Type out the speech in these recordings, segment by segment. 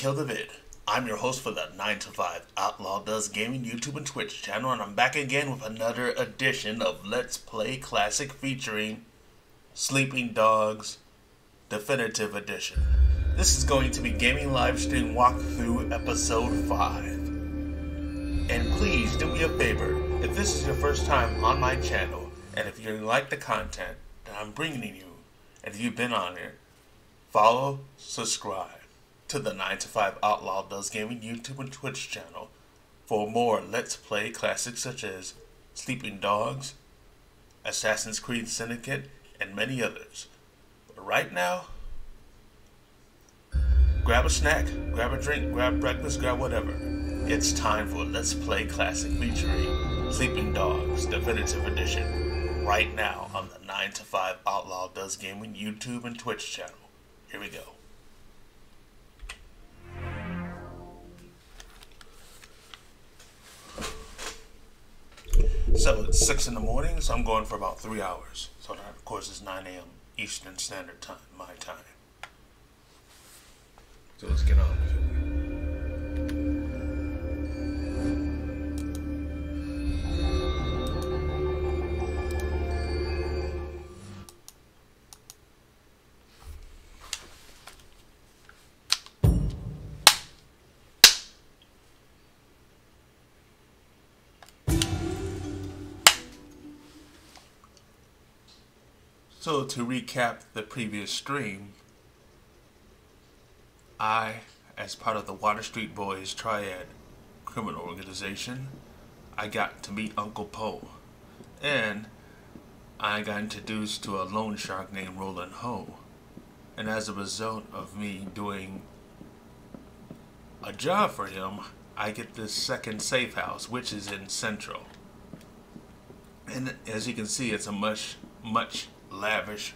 Kyl Da Vid. I'm your host for the 9 to 5 Outlaw Does Gaming YouTube and Twitch channel, and I'm back again with another edition of Let's Play Classic featuring Sleeping Dogs Definitive Edition. This is going to be Gaming Livestream Walkthrough Episode 5. And please do me a favor, if this is your first time on my channel, and if you like the content that I'm bringing you, and if you've been on here, follow, subscribe to the 9 to 5 Outlaw Does Gaming YouTube and Twitch channel for more Let's Play classics such as Sleeping Dogs, Assassin's Creed Syndicate, and many others. But right now, grab a snack, grab a drink, grab breakfast, grab whatever. It's time for Let's Play Classic featuring Sleeping Dogs Definitive Edition right now on the 9 to 5 Outlaw Does Gaming YouTube and Twitch channel. Here we go. So it's 6 in the morning, so I'm going for about 3 hours. So that, of course, is 9 a.m. Eastern Standard Time, my time. So let's get on with it. So to recap the previous stream, I, as part of the Water Street Boys Triad criminal organization, I got to meet Uncle Po. And I got introduced to a loan shark named Roland Ho. And as a result of me doing a job for him, I get this second safe house, which is in Central. And as you can see, it's a much, much lavish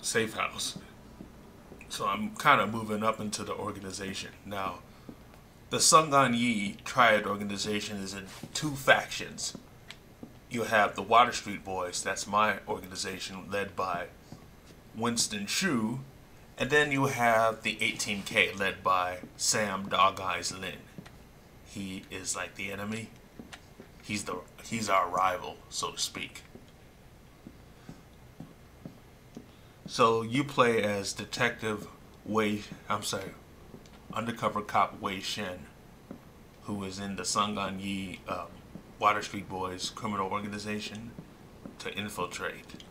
safe house. So I'm kind of moving up into the organization. Now, the Sun On Yee Triad organization is in two factions. You have the Water Street Boys, that's my organization, led by Winston Chu. And then you have the 18K, led by Sam Dog Eyes Lin. He is like the enemy. He's the he's our rival, so to speak. So you play as Detective Wei, I'm sorry, undercover cop Wei Shen, who is in the Sun On Yee um, Water Street Boys criminal organization to infiltrate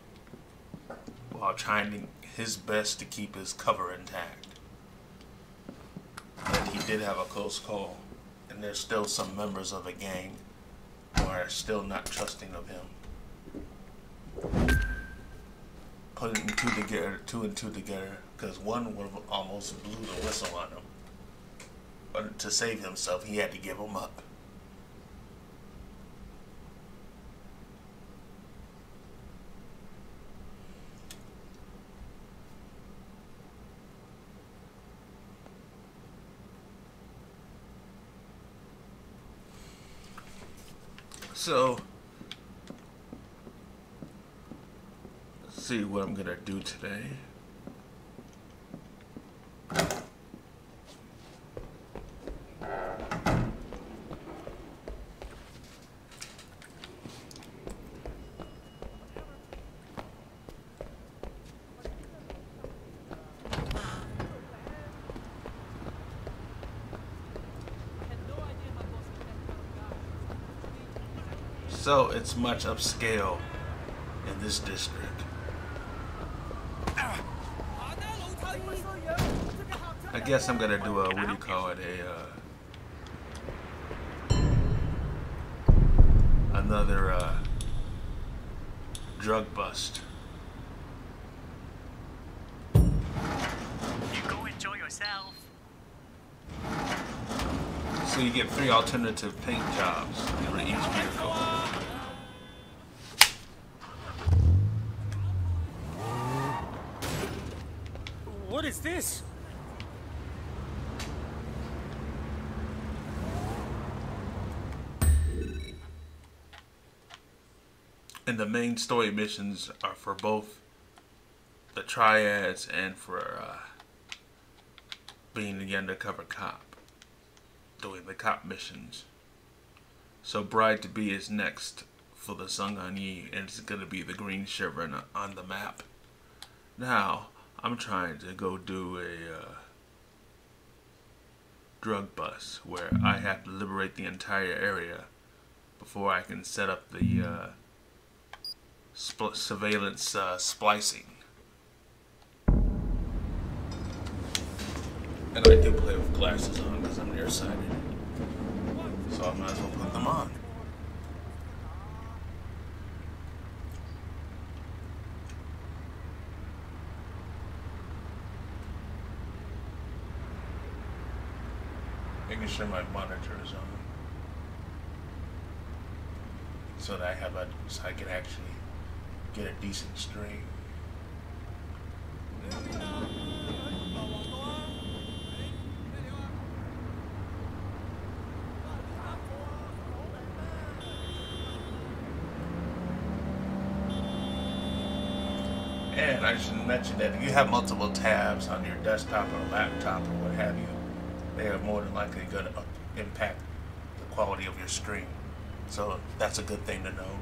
while trying his best to keep his cover intact. But he did have a close call, and there's still some members of the gang who are still not trusting of him putting two together, two and two together, because one would have almost blew the whistle on him. But to save himself, he had to give him up. So, let's see what I'm gonna do today. So it's much upscale in this district. Guess I'm gonna do a what do you call it a uh, another uh, drug bust. You go enjoy yourself. So you get three alternative paint jobs for each vehicle. What is this? And the main story missions are for both the triads and for uh, being the undercover cop, doing the cop missions. So Bride to Be is next for the Sung Yi, and it's gonna be the green chevron on the map. Now, I'm trying to go do a uh, drug bust where I have to liberate the entire area before I can set up the uh, surveillance uh, splicing. And I do play with glasses on because I'm nearsighted. So I might as well put them on. Making sure my monitor is on. So that I have a, so I can actually get a decent stream. And I should mention that if you have multiple tabs on your desktop or laptop or what have you, they are more than likely going to impact the quality of your stream. So that's a good thing to know.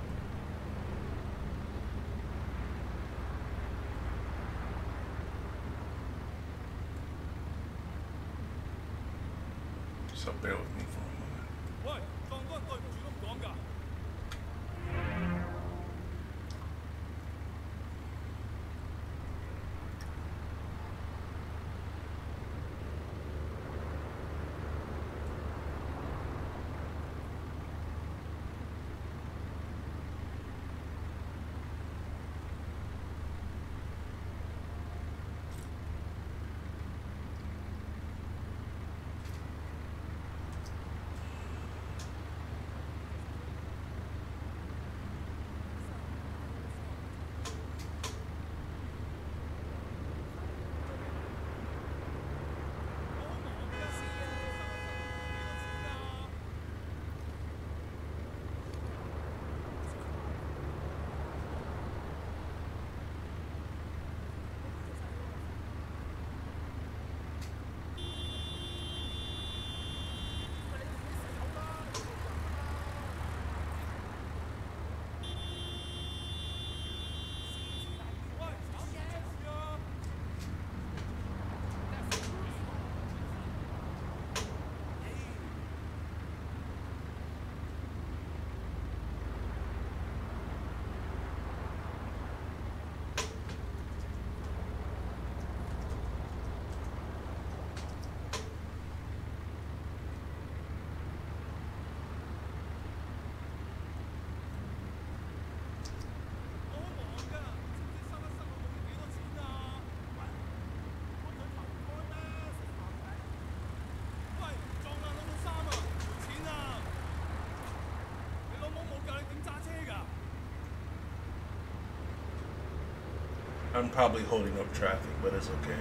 I'm probably holding up traffic, but it's okay.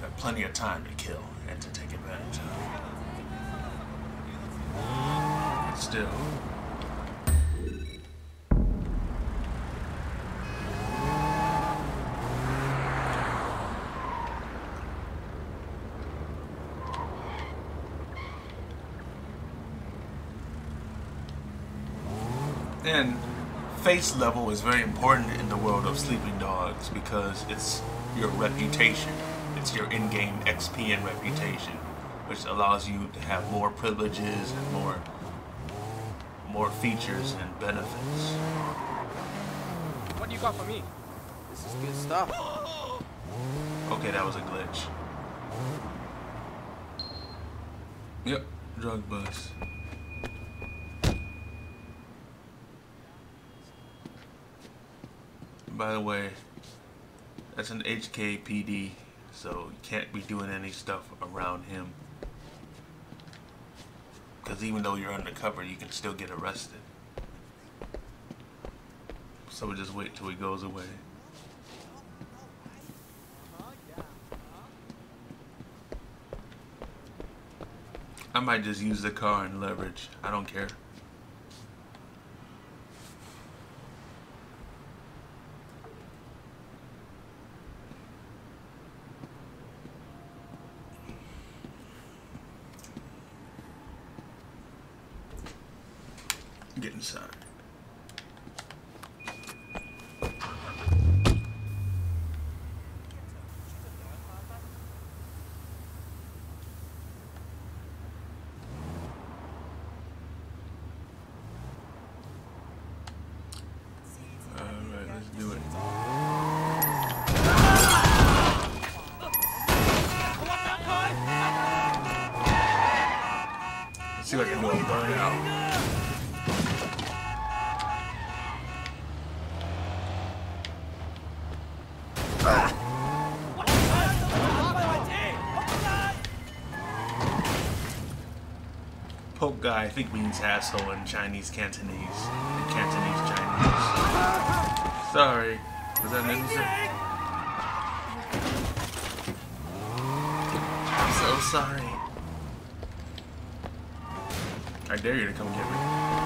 Got plenty of time to kill and to take advantage of. Still. And face level is very important in the world of Sleeping Dogs because it's your reputation. It's your in-game XP and reputation, which allows you to have more privileges and more more features and benefits. What do you got for me? This is good stuff. Okay, that was a glitch. Yep, drug bust. By the way, that's an HKPD, so you can't be doing any stuff around him. Because even though you're undercover, you can still get arrested. So we just wait till he goes away. I might just use the car and leverage. I don't care. Get guy, I think means asshole in Chinese Cantonese. In Cantonese Chinese. Sorry. Was that necessary? I'm so sorry. I dare you to come get me.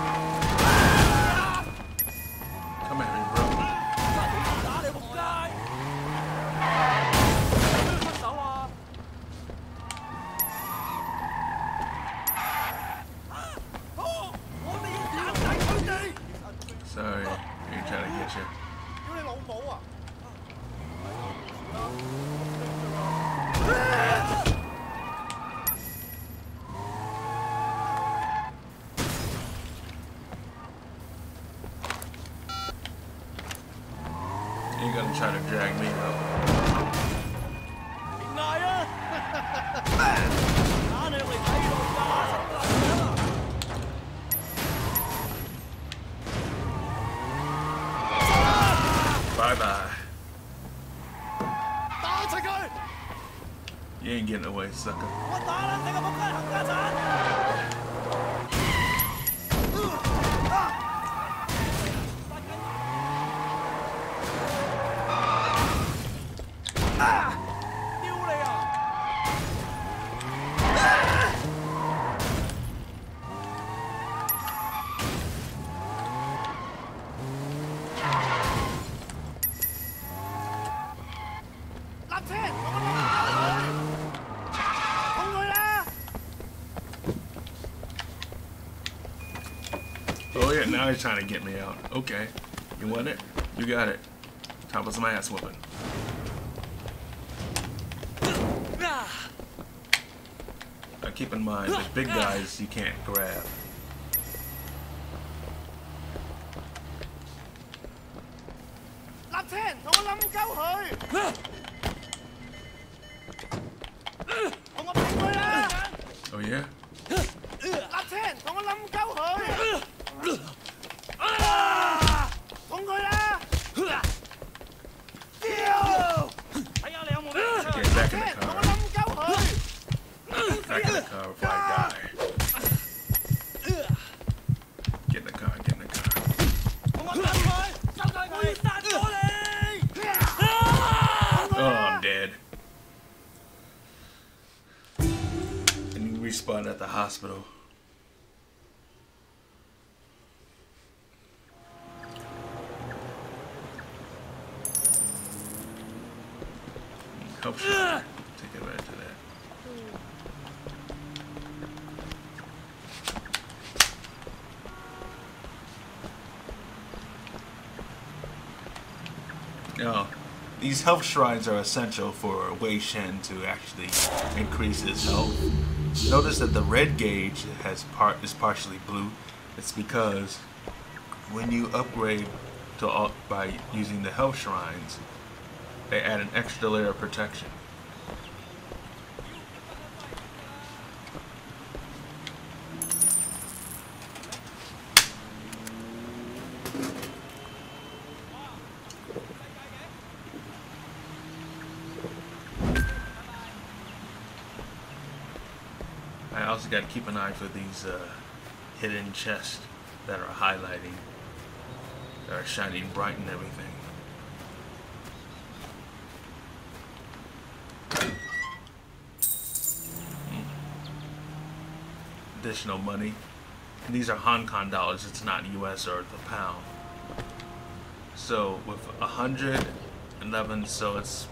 Sucker. Now he's trying to get me out. Okay. You want it? You got it. Time for some ass whooping. Now keep in mind, the big guys you can't grab. These health shrines are essential for Wei Shen to actually increase his health. Notice that the red gauge has part is partially blue. It's because when you upgrade to all, by using the health shrines, they add an extra layer of protection. I also got to keep an eye for these uh, hidden chests that are highlighting, that are shining bright and everything. additional money. And these are Hong Kong dollars, it's not US or the pound. So with 111, so it's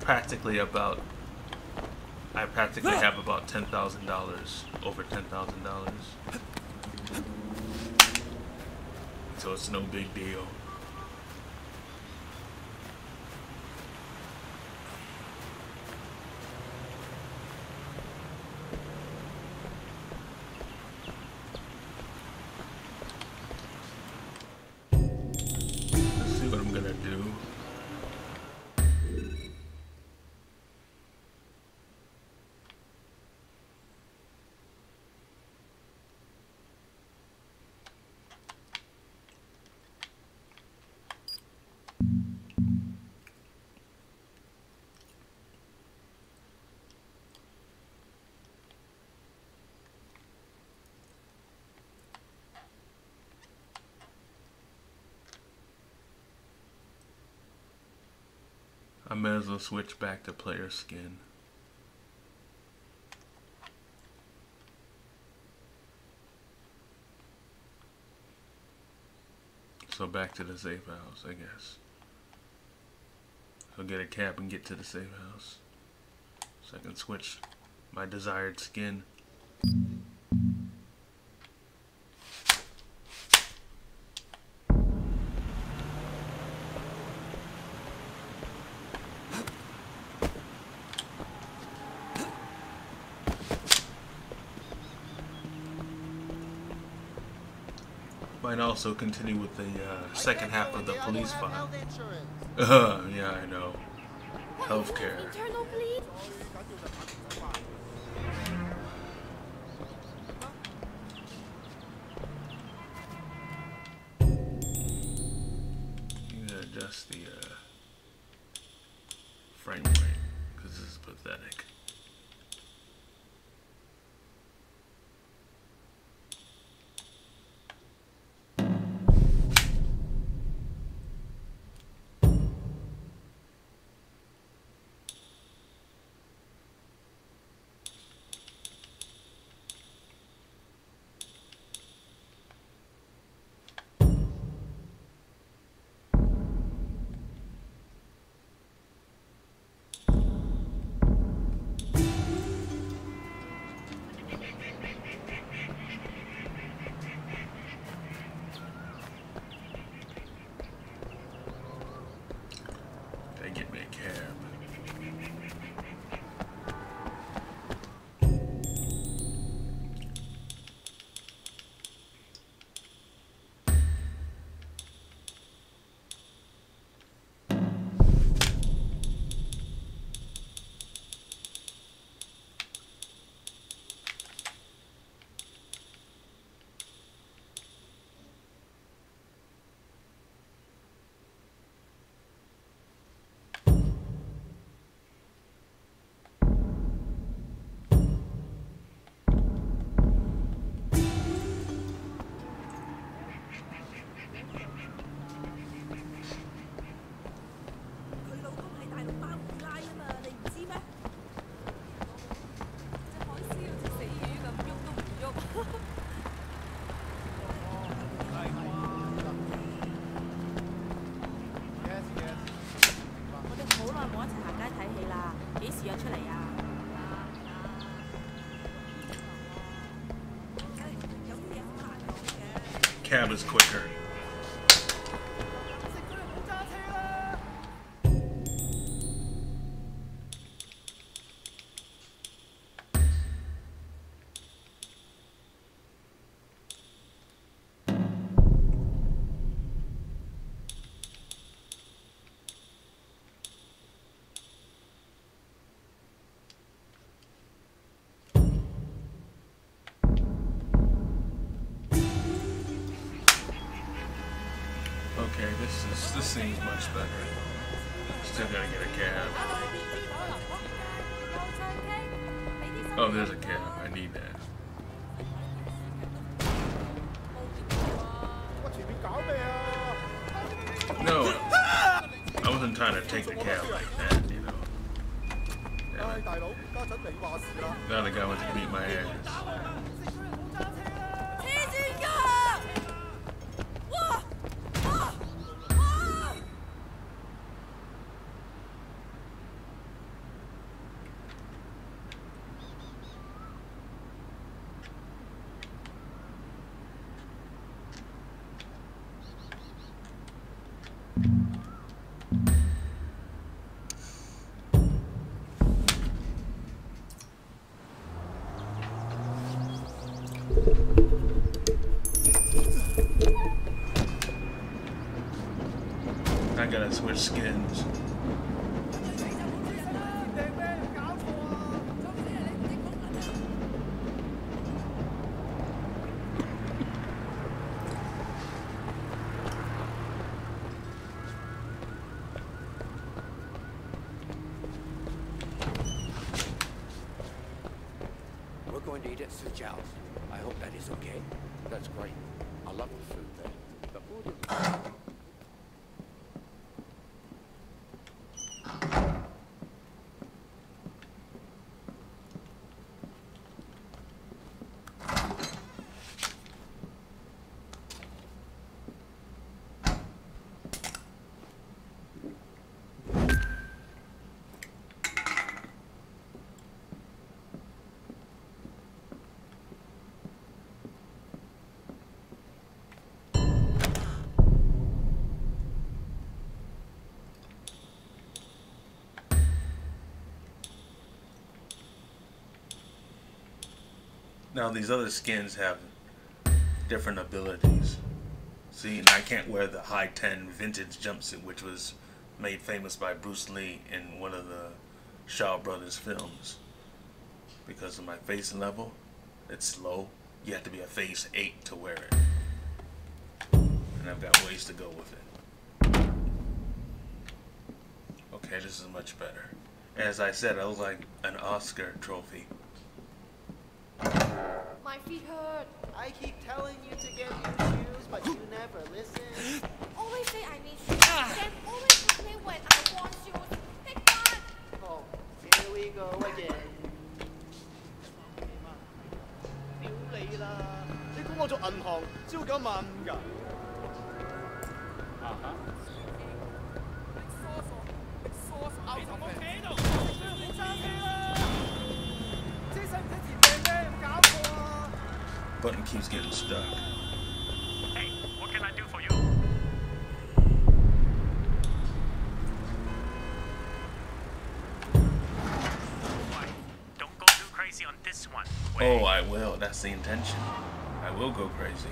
practically about, I practically have about $10,000, over $10,000. So it's no big deal. May as well switch back to player skin. So back to the safe house, I guess. So get a cap and get to the safe house. So I can switch my desired skin. Might also continue with the uh, second half of the police file. Uh, yeah, I know. Healthcare. Is quicker. This seems much better. Still gotta get a cab. Oh, there's a cab. I need that. No, I wasn't trying to take the cab like that, you know. Yeah. Now the guy gotta switch skins. Now these other skins have different abilities. See, and I can't wear the high 10 vintage jumpsuit, which was made famous by Bruce Lee in one of the Shaw Brothers films. Because of my face level, it's low. You have to be a face 8 to wear it. And I've got ways to go with it. Okay, this is much better. As I said, I look like an Oscar trophy. My feet hurt. I keep telling you to get new shoes, but you never listen. Always say I need shoes. Then always complain when I want shoes. Pick one. Oh, here we go again. 屌你啦！你估我做银行朝九晚五㗎？ Keeps getting stuck. Hey, what can I do for you? Don't go too crazy on this one. Oh, I will. That's the intention. I will go crazy.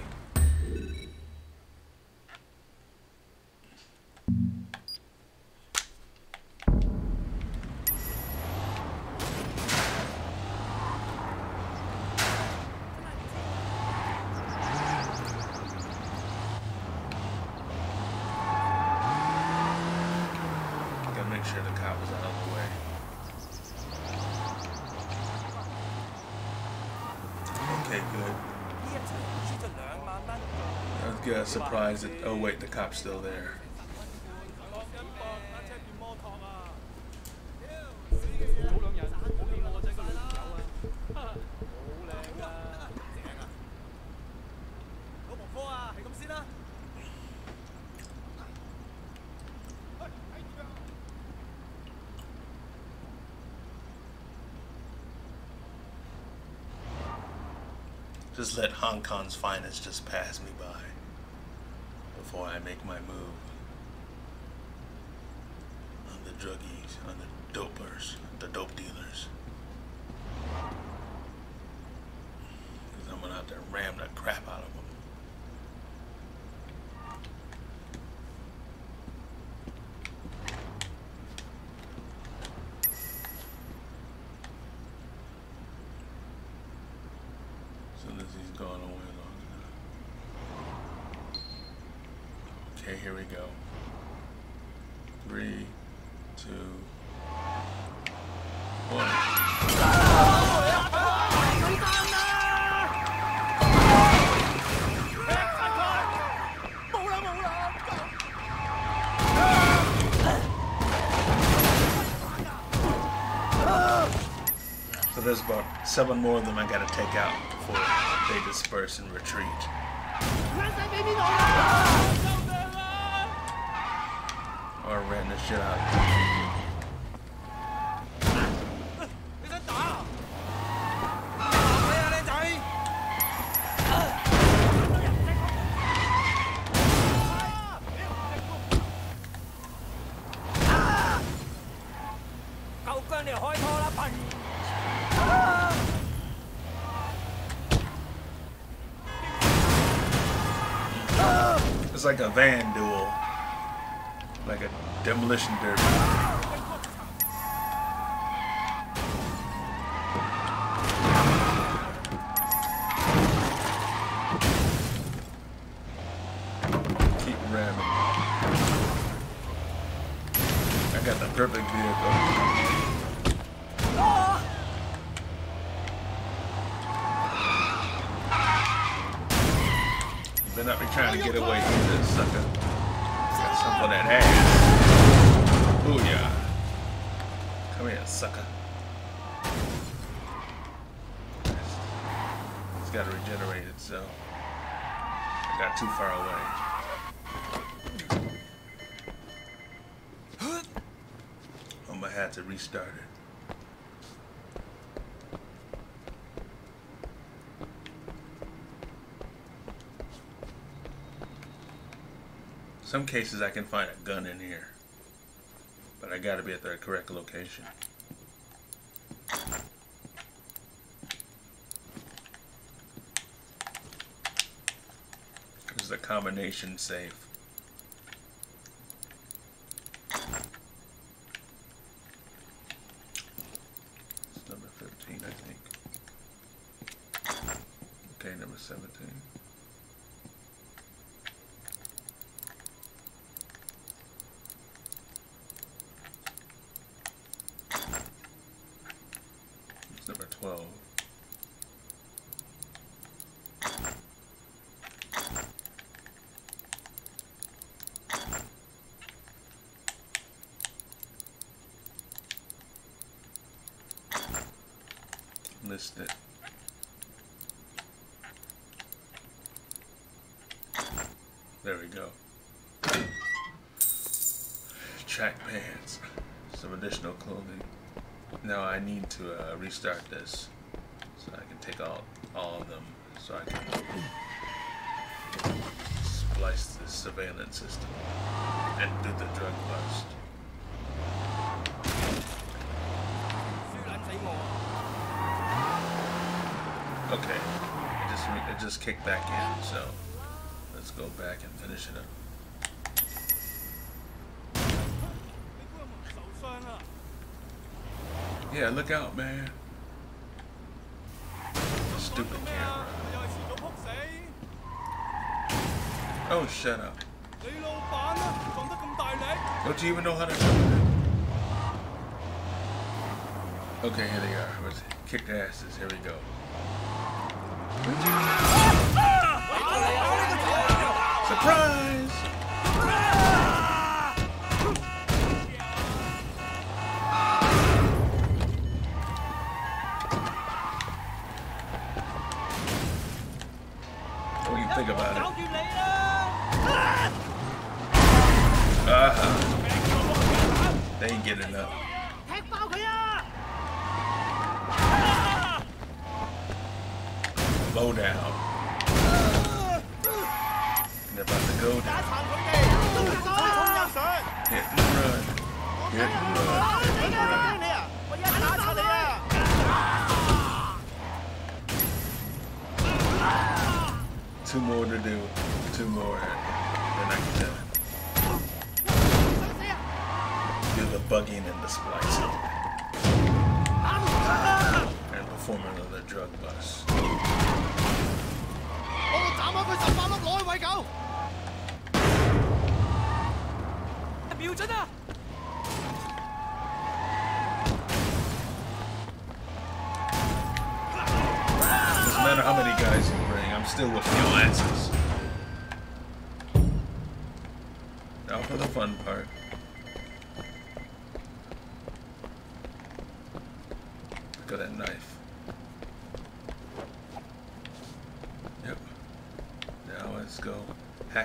surprised that, oh wait, the cop's still there. Just let Hong Kong's finest just pass me by before I make my move. On the druggies, on the dopers, the dope dealers. Because I'm gonna have to ram the crap out of them. soon as he's gone away long enough. Okay, here we go. Three, two, one. So there's about seven more of them I gotta take out before they disperse and retreat start renting this shit out. It's like a van demolition derby. Keep ramming. I got the perfect vehicle. Better not be trying to get away from this sucker. Got some for that ass. Booyah. Come here, sucker. It's got to regenerate itself. I got too far away. I'm gonna have to restart it. Some cases I can find a gun in here, I gotta be at the correct location. This is a combination safe. It's number 15, I think. Okay, number 17. It's number 12. List it. There we go. Track pants. Some additional clothing. Now I need to uh, restart this so I can take out all of them so I can splice the surveillance system and do the drug bust. It just kicked back in, so let's go back and finish it up. Yeah, look out, man. Stupid camera. Oh, shut up. Don't you even know how to do it? Okay, here they are. Let's kick asses. Here we go. Surprise!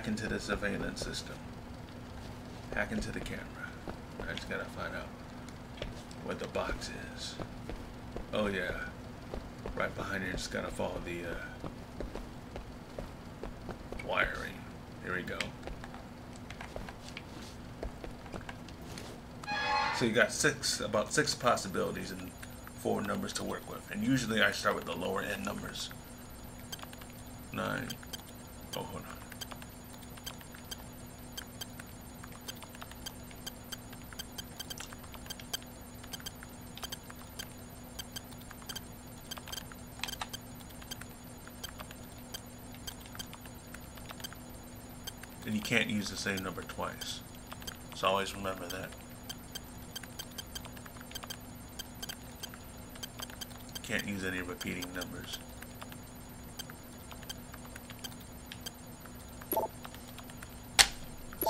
Hack into the surveillance system. Hack into the camera. I just gotta find out what the box is. Oh yeah. Right behind here, just gotta follow the uh, wiring. Here we go. So you got six, about six possibilities and four numbers to work with. And usually I start with the lower end numbers. Nine. Use the same number twice. So always remember that. Can't use any repeating numbers.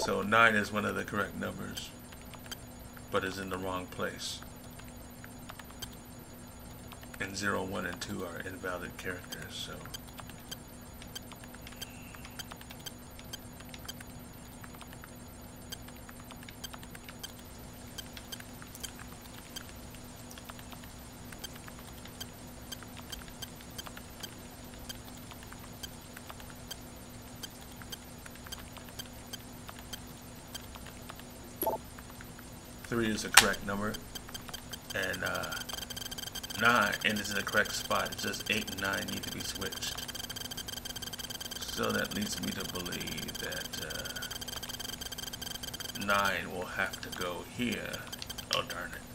So 9 is one of the correct numbers, but is in the wrong place. And 0, 1, and 2 are invalid characters, so. Three is the correct number, and uh, nine and is in the correct spot. It's just eight and nine need to be switched. So that leads me to believe that uh, nine will have to go here. Oh darn it!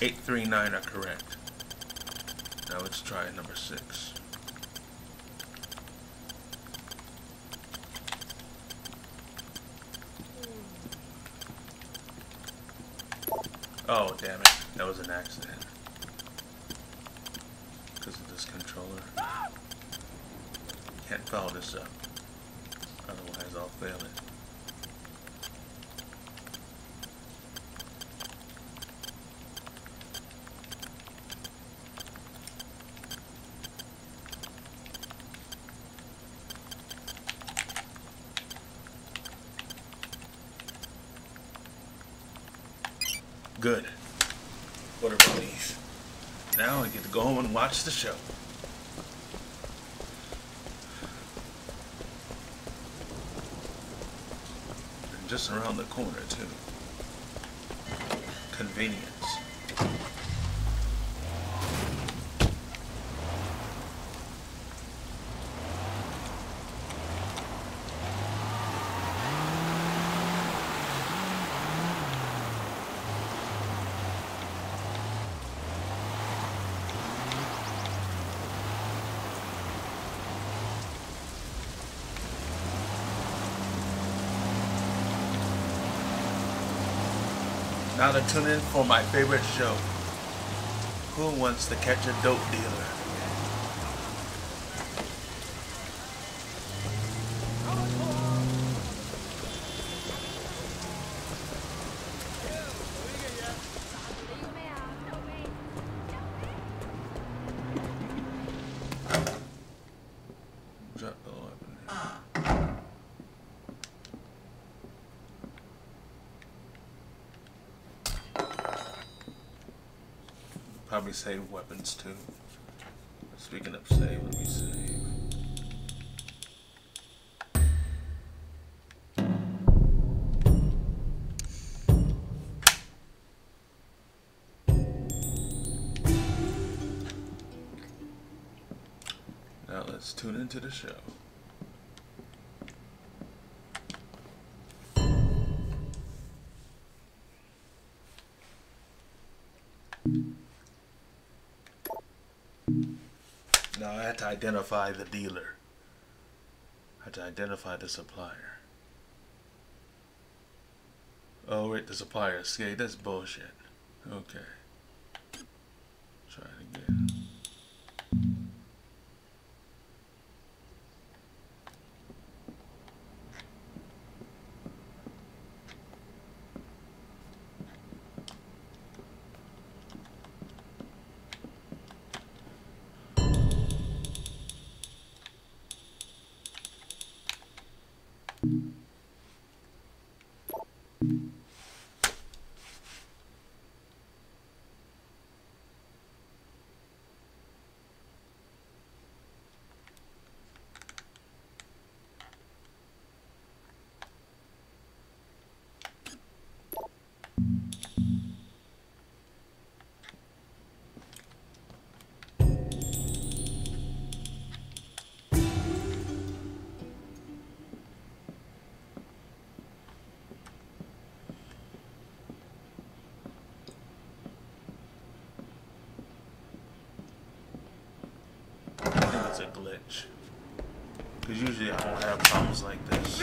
839 are correct. Now let's try number 6. Watch the show. And just around the corner, too. Convenience. Now to tune in for my favorite show. Who wants to catch a dope dealer? Save weapons too. Speaking of save, let me save. Now let's tune into the show. Identify the dealer. Had to identify the supplier. Oh wait, the supplier. See, that's bullshit. Okay. Glitch. Because usually I don't have problems like this.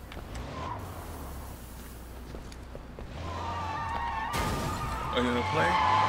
You gonna play?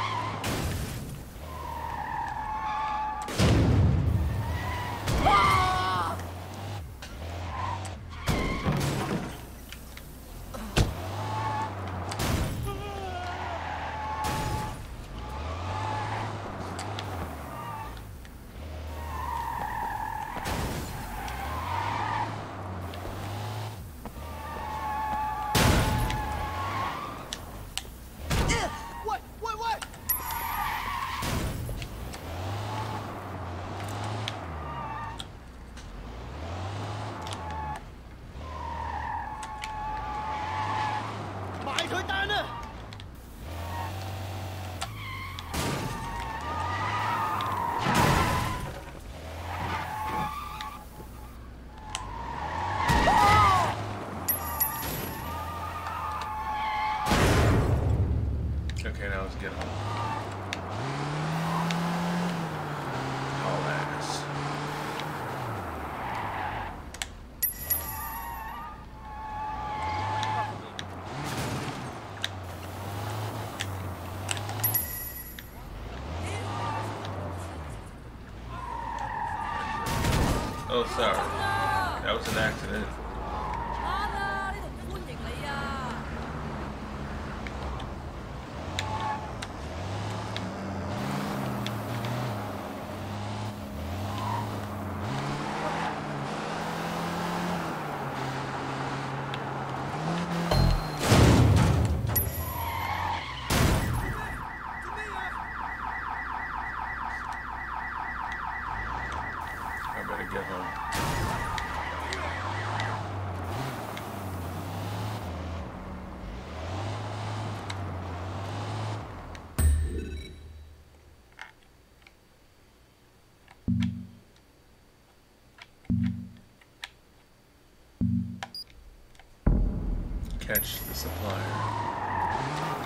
Catch the supplier.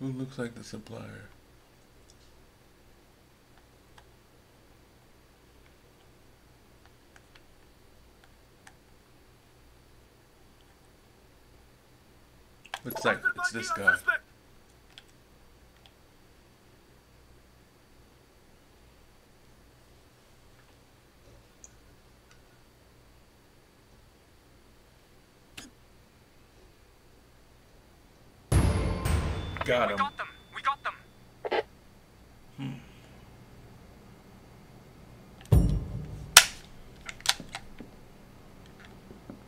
Who looks like the supplier? Looks like it's this guy. Got we him. got them. We got them. Hmm.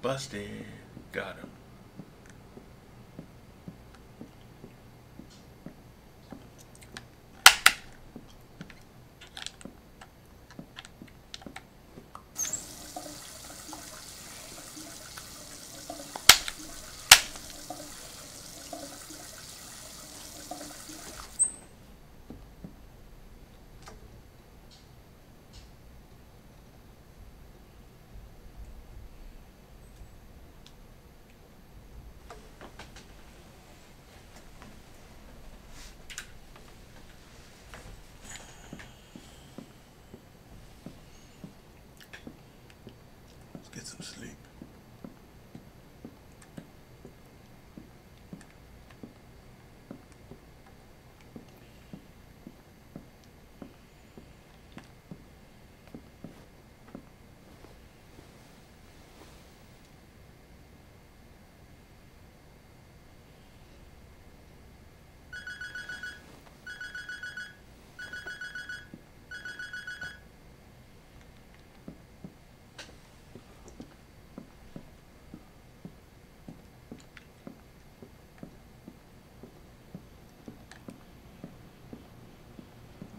Busted. Got him. Get some sleep.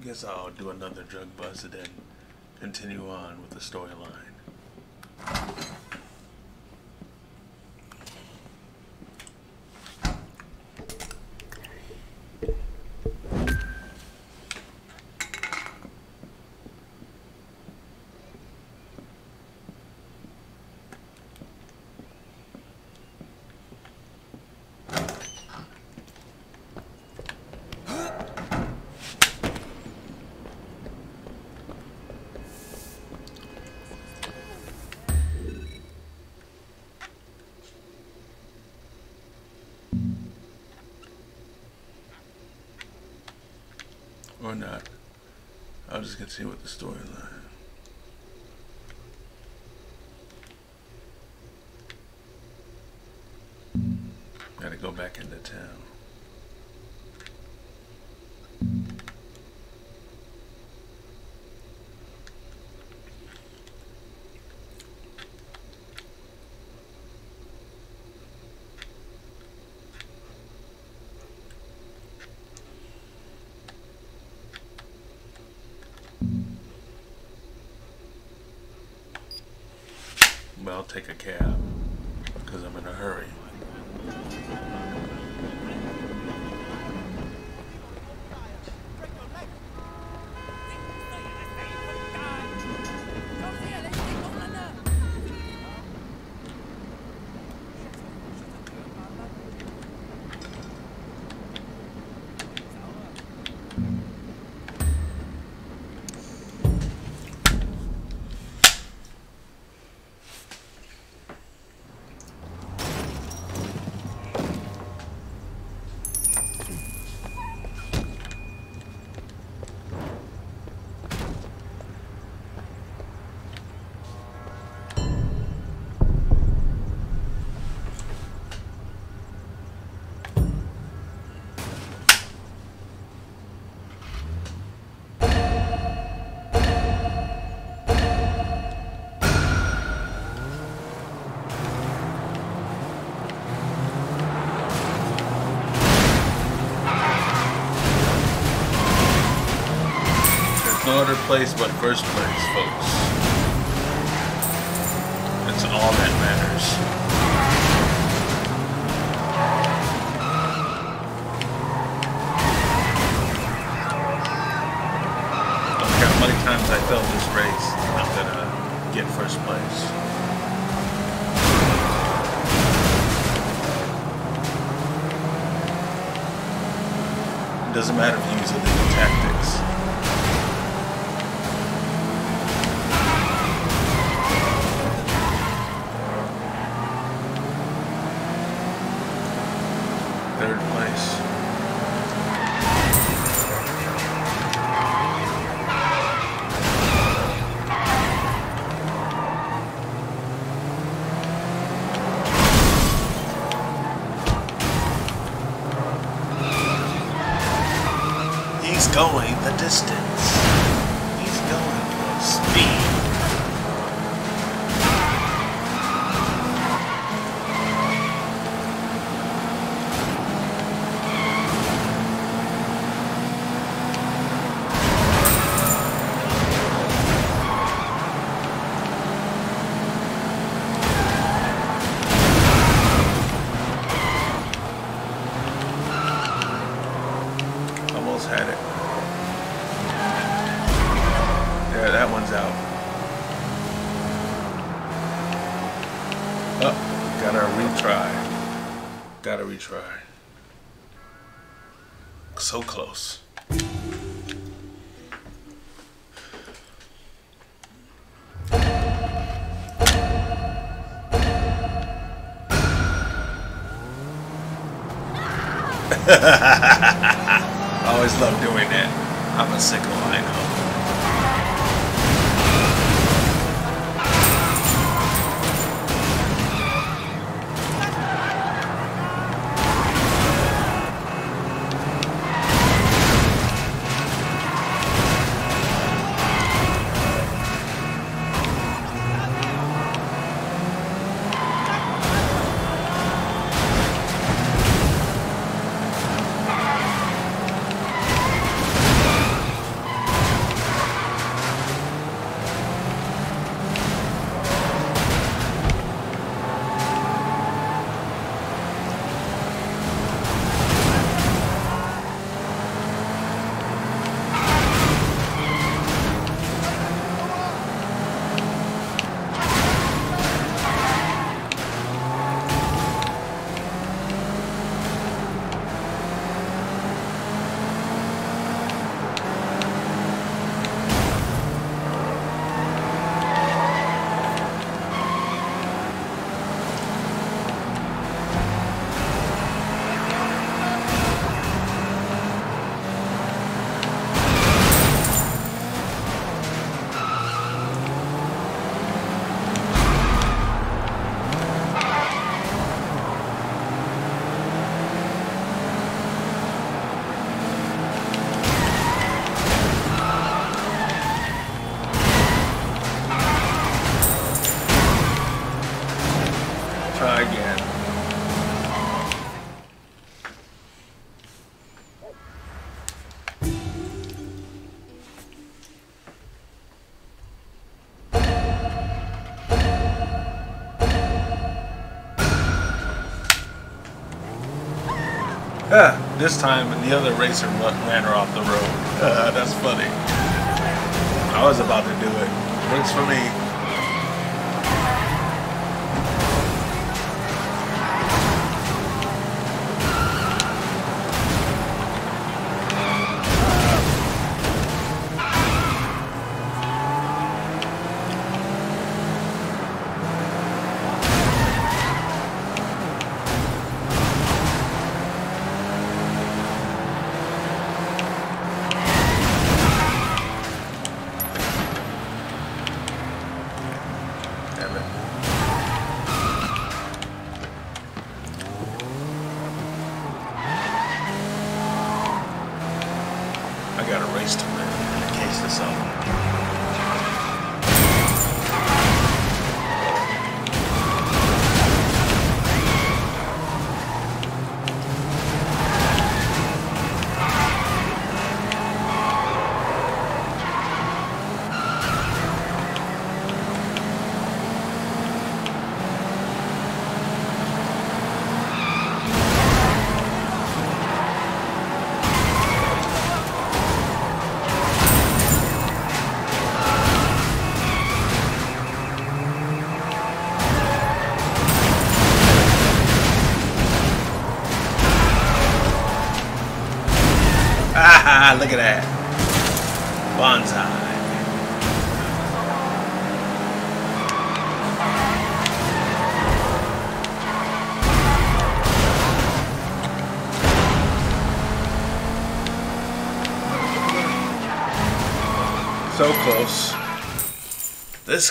Guess I'll do another drug bust and then continue on with the storyline. Or not. I'll just continue with the storyline. Gotta go back into town. But I'll take a cab because I'm in a hurry. Place but first place, folks. Going always love doing that. I'm a sicko, this time and the other racer ran her off the road. That's funny. I was about to do it. Works for me. This.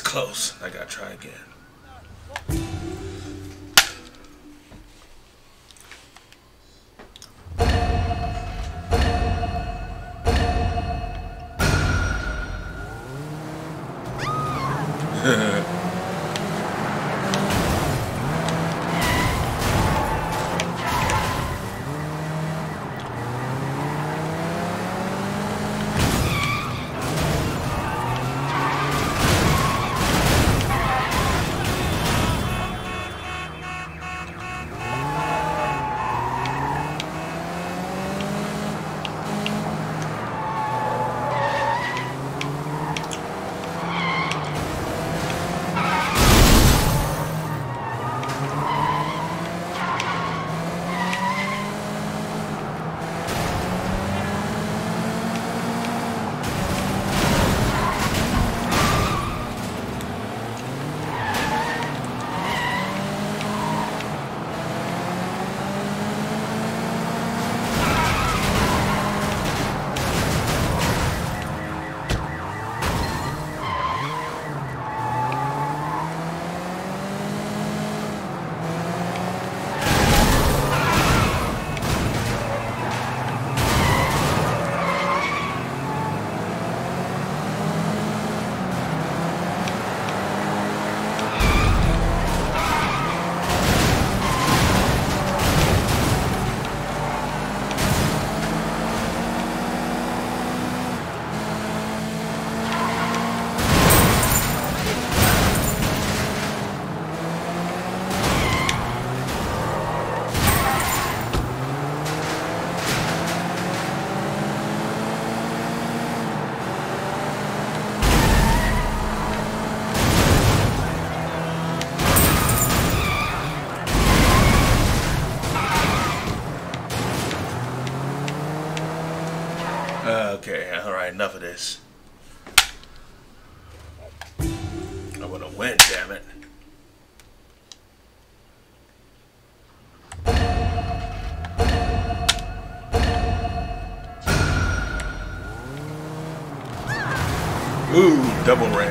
Double ram.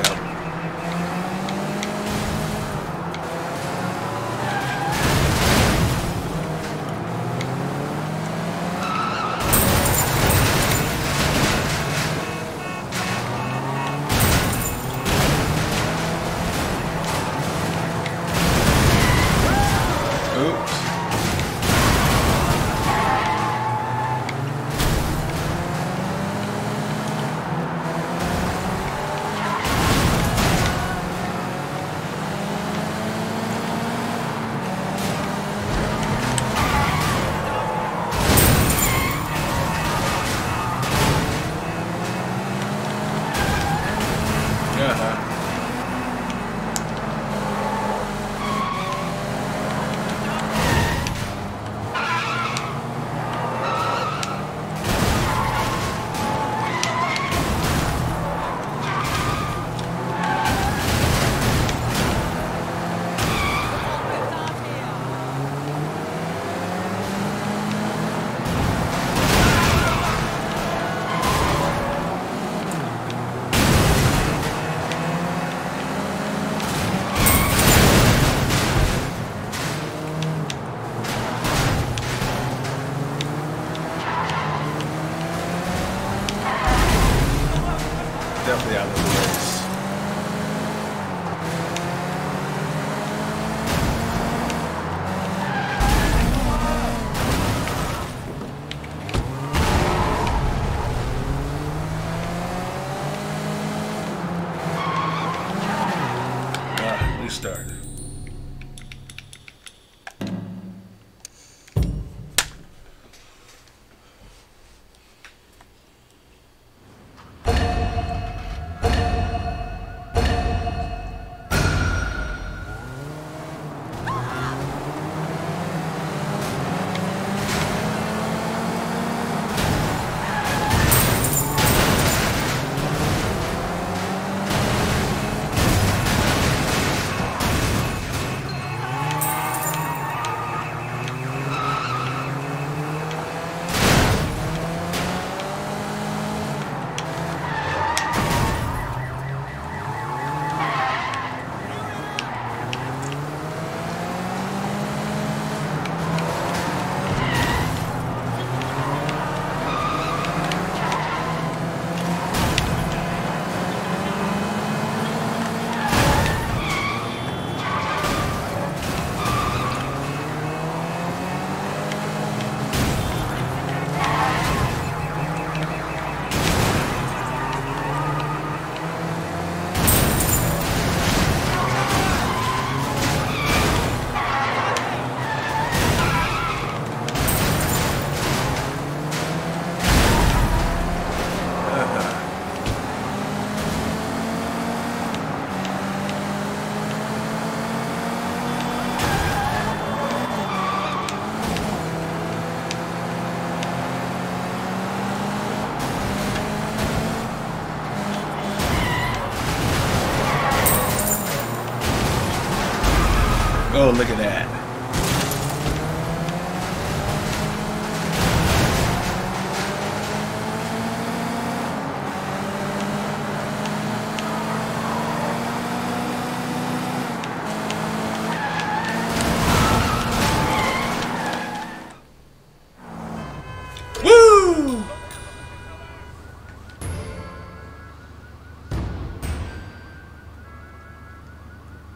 Oh, look at that.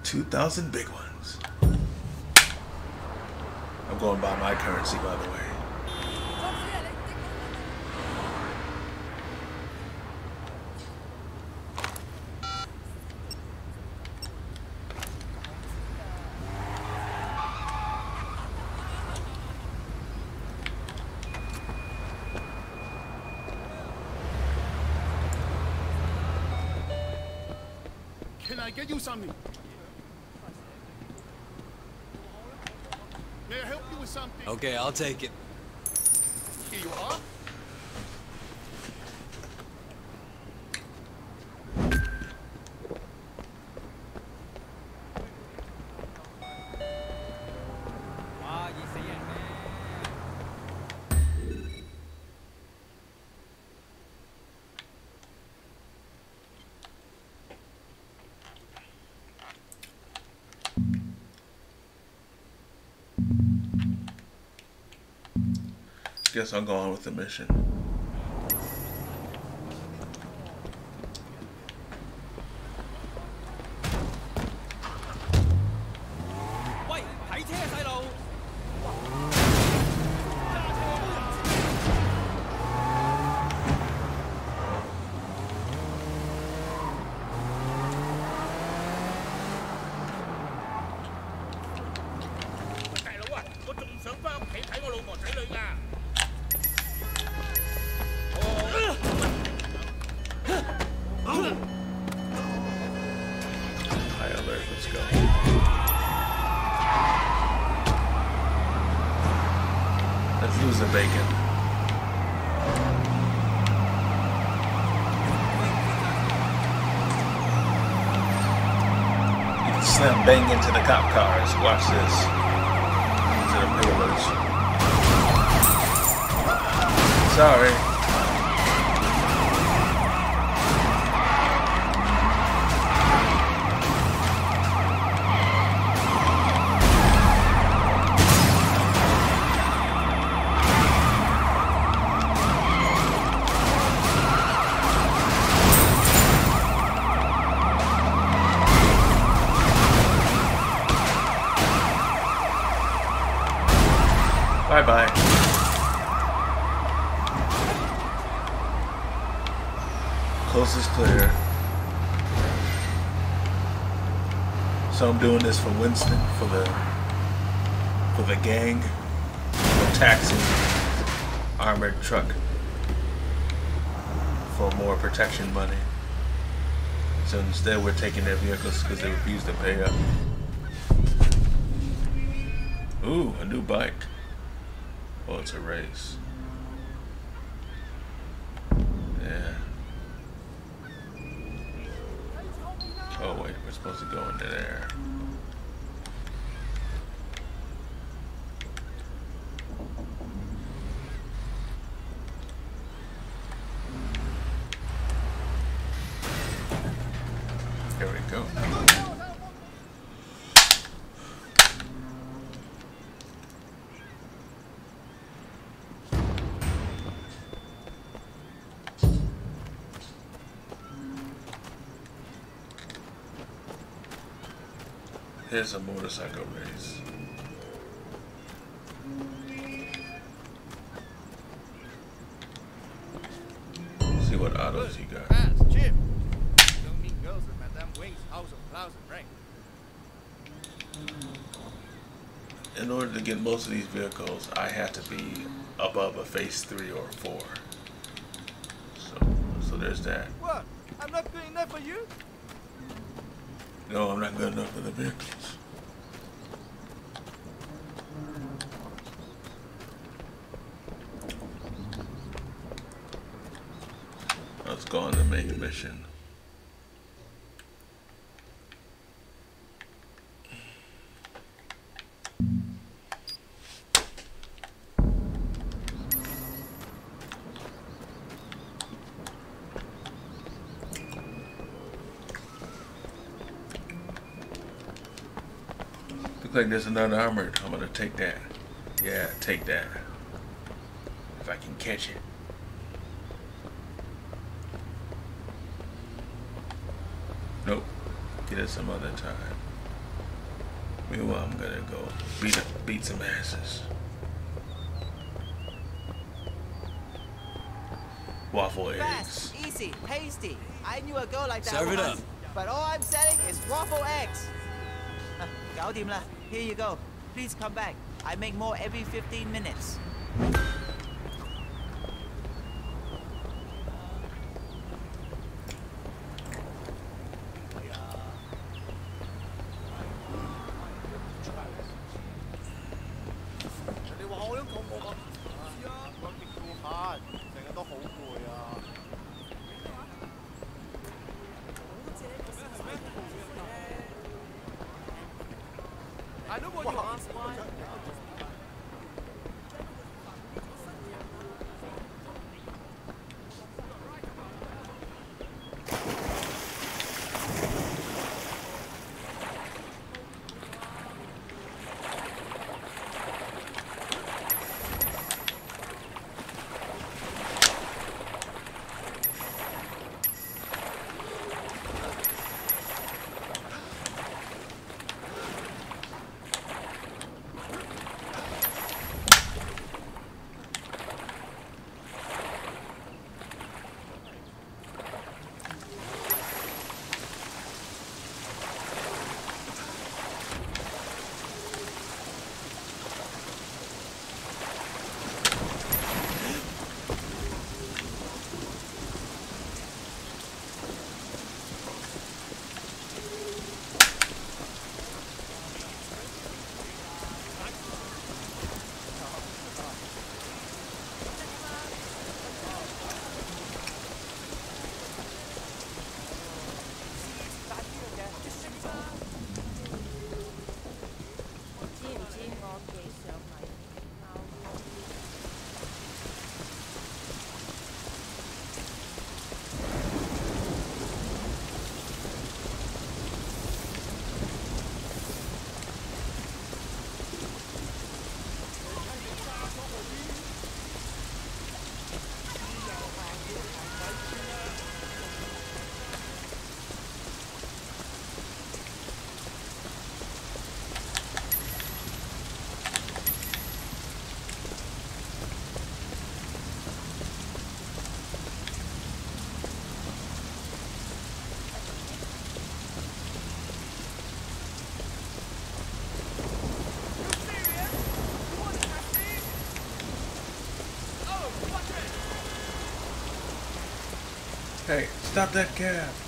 Two thousand big ones. I'm going by my currency, by the way. Can I get you something? Okay, I'll take it. Guess I'll go on with the mission. Let's lose the bacon. You can slam bang into the cop cars. Watch this. Into the pillars. Sorry. Bye bye. Coast is clear. So I'm doing this for Winston, for the for the gang, taxing armored truck for more protection money. So instead we're taking their vehicles because they refuse to pay up. Ooh, a new bike. Oh, it's a race. Yeah. Oh wait, we're supposed to go into there. Here we go. Here's a motorcycle race. See what autos you got. That's Jim. Don't mean girls at Madame Wing's House of Clouds and Rain. In order to get most of these vehicles, I have to be above a phase three or four. So, so there's that. What? I'm not good enough for you? No, I'm not good enough for the vehicles. Let's go on the main mission. Looks like there's another armored. I'm gonna take that. Yeah, take that. If I can catch it. Nope. Get it some other time. Meanwhile, I'm gonna go beat beat some asses. Waffle eggs. Fast, easy, tasty. I knew a girl like that Serve it once. up. But all I'm selling is waffle eggs. Ah, 搞掂啦. Here you go. Please come back. I make more every 15 minutes. Stop that cab.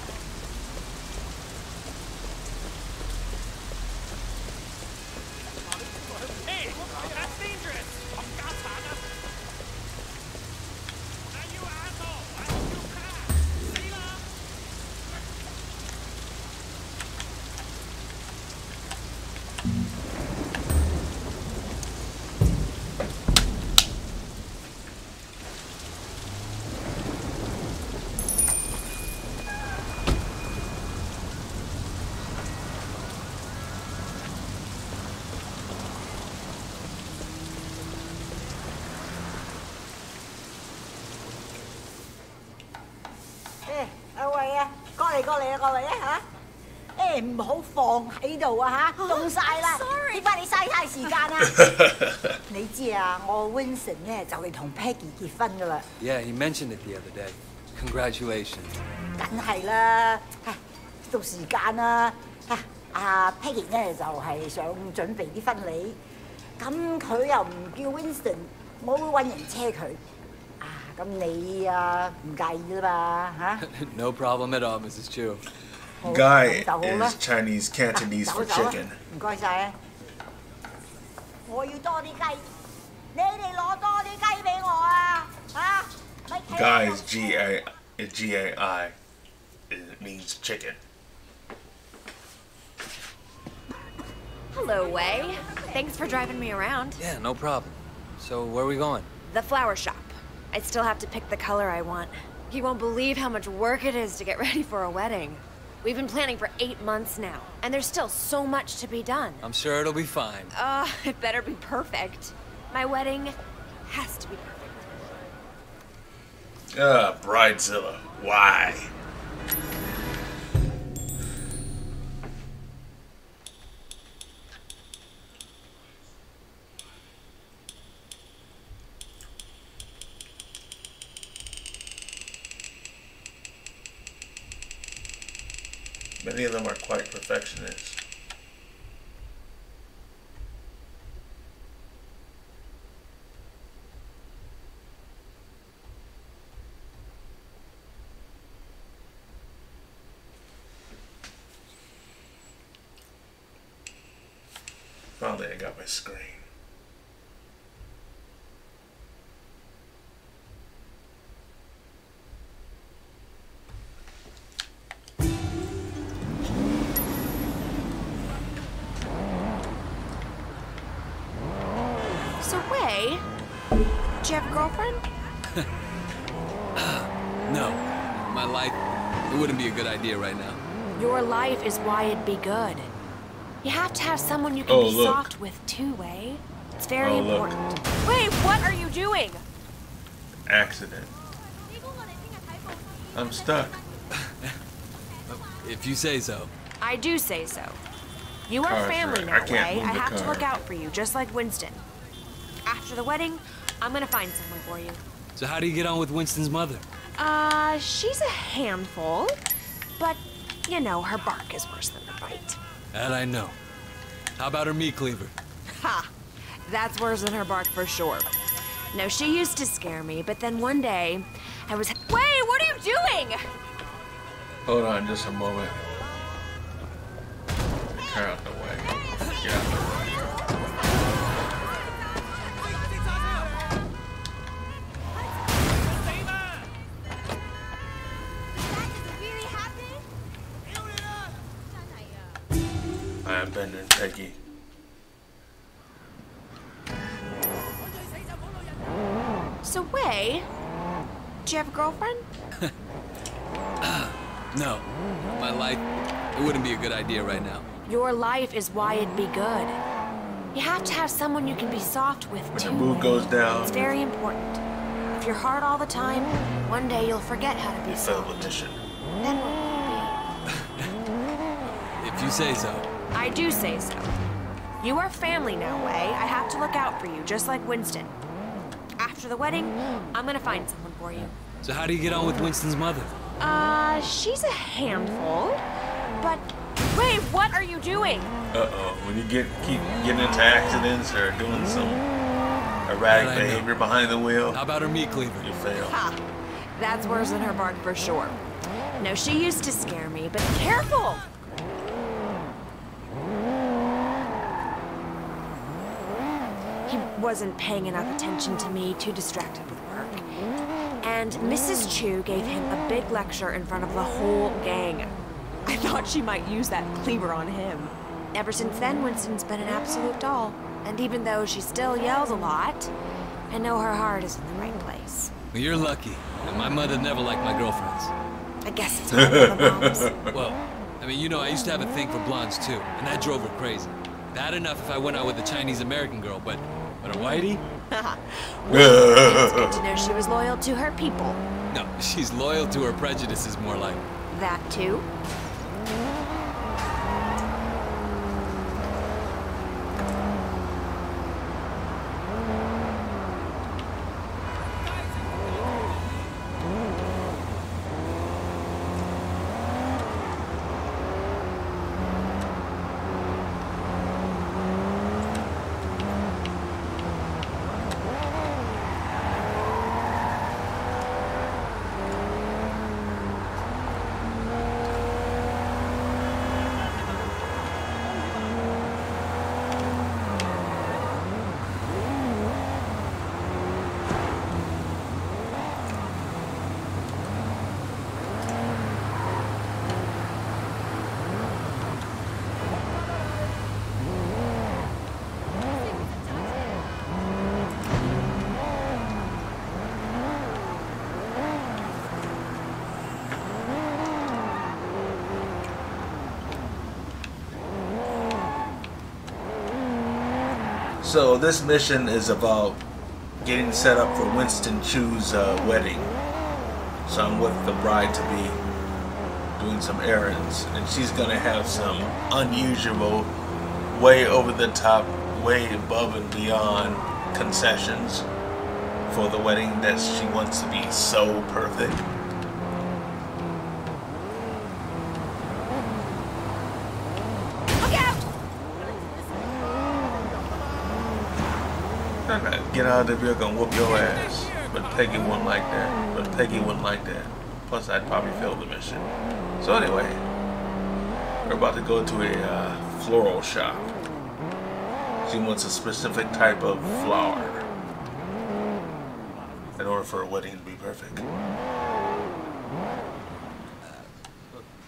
過嚟啊，過嚟啊嚇！誒唔好放喺度啊吓，冻晒啦！sorry 點解你嘥晒时间啊？你知啊，我 Vincent 咧就嚟同 Peggy 结婚噶啦，Yeah, he mentioned it the other day. Congratulations. 梗系啦，唉到时间啦，啊阿 Peggy 咧就系想准备啲婚礼，咁佢又唔叫 Vincent，我會揾人车佢。No problem at all, Mrs. Chu. Guy is Chinese Cantonese for chicken. 唔該曬啊！我要多啲雞，你哋攞多啲雞俾我啊！嚇！Guy is G A G A I. It means chicken. Hello, Wei. Thanks for driving me around. Yeah, no problem. So where are we going? The flower shop. I still have to pick the color I want. You won't believe how much work it is to get ready for a wedding. We've been planning for eight months now, and there's still so much to be done. I'm sure it'll be fine. Uh, it better be perfect. My wedding has to be perfect. Ah, Bridezilla. Why? Many of them are quite perfectionists. Life is why it'd be good. You have to have someone you can Oh, be look. soft with too, Wei. It's very Oh, look. important. Wait, what are you doing? Accident. I'm stuck. If you say so. I do say so. You are Car's family right. I now, can't Wei. move I the have to look out for you, just like Winston. After the wedding, I'm gonna find someone for you. So how do you get on with Winston's mother? Uh, she's a handful, but you know, her bark is worse than her bite. That I know. How about her meat cleaver? Ha! That's worse than her bark for sure. No, she used to scare me, but then one day, I was. Wait, what are you doing? Hold on just a moment. Car out the girlfriend? No. My life, it wouldn't be a good idea right now. Your life is why it'd be good. You have to have someone you can be soft with When too. the mood goes down, It's very important. If you're hard all the time, one day you'll forget how to be you fail soft. the mission. Then what will If you say so. I do say so. You are family now, Wei. I have to look out for you, just like Winston. After the wedding, I'm gonna find someone for you. So how do you get on with Winston's mother? Uh, she's a handful, but wait, what are you doing? Uh oh. When you get keep getting into accidents or doing some erratic That know. behavior behind the wheel, How about her meat cleaver? you fail. Ha! That's worse than her bark for sure. No, she used to scare me, but careful! He wasn't paying enough attention to me, too distracted with work. And Mrs. Chu gave him a big lecture in front of the whole gang. I thought she might use that cleaver on him. Ever since then, Winston's been an absolute doll. And even though she still yells a lot, I know her heart is in the right place. Well, you're lucky. And my mother never liked my girlfriends. I guess it's hard the. Well, I mean, you know, I used to have a thing for blondes too, and that drove her crazy. Bad enough if I went out with a Chinese American girl, but but a whitey? It's good to know she was loyal to her people. No, she's loyal to her prejudices more like. That too. So this mission is about getting set up for Winston Chu's uh, wedding. So I'm with the bride to be doing some errands, and she's gonna have some unusual, way over the top, way above and beyond concessions for the wedding that she wants to be so perfect. Look out! I'm gonna whoop your ass. But Peggy wouldn't like that. But Peggy wouldn't like that. Plus, I'd probably fail the mission. So anyway, we're about to go to a uh, floral shop. She wants a specific type of flower in order for a wedding to be perfect.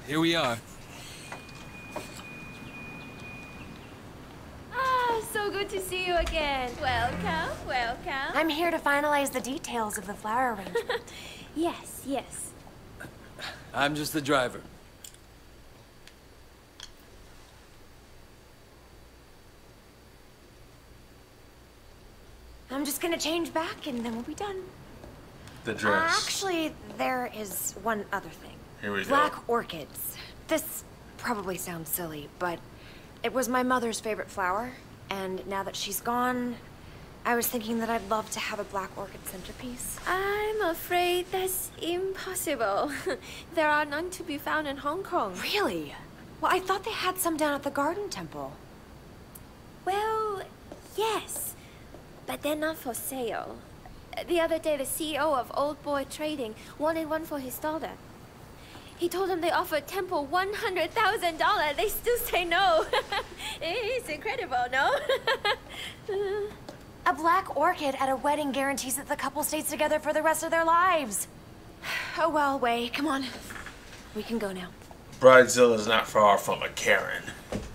Here we are. Ah, so good to see you again. Welcome, welcome. I'm here to finalize the details of the flower arrangement. Yes, yes. I'm just the driver. I'm just gonna change back and then we'll be done. The Uh, dress. actually, there is one other thing. Here we go. Black orchids. This probably sounds silly, but it was my mother's favorite flower, and now that she's gone, I was thinking that I'd love to have a black orchid centerpiece. I'm afraid that's impossible. there are none to be found in Hong Kong. Really? Well, I thought they had some down at the Garden Temple. Well, yes, but they're not for sale. The other day, the CEO of Old Boy Trading wanted one for his daughter. He told them they offered Temple $100,000. They still say no. it's incredible, no? A black orchid at a wedding guarantees that the couple stays together for the rest of their lives. Oh well, Wei, come on. We can go now. Bridezilla is not far from a Karen.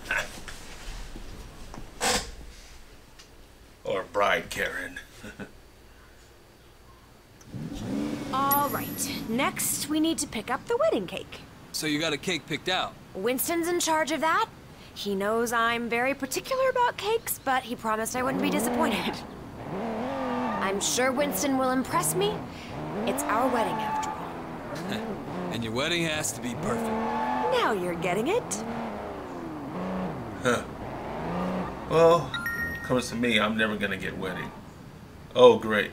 or Bride Karen. All right. Next, we need to pick up the wedding cake. So you got a cake picked out. Winston's in charge of that. He knows I'm very particular about cakes, but he promised I wouldn't be disappointed. I'm sure Winston will impress me. It's our wedding after all. And your wedding has to be perfect. Now you're getting it. Huh. Well, comes to me, I'm never gonna get wedding. Oh, great.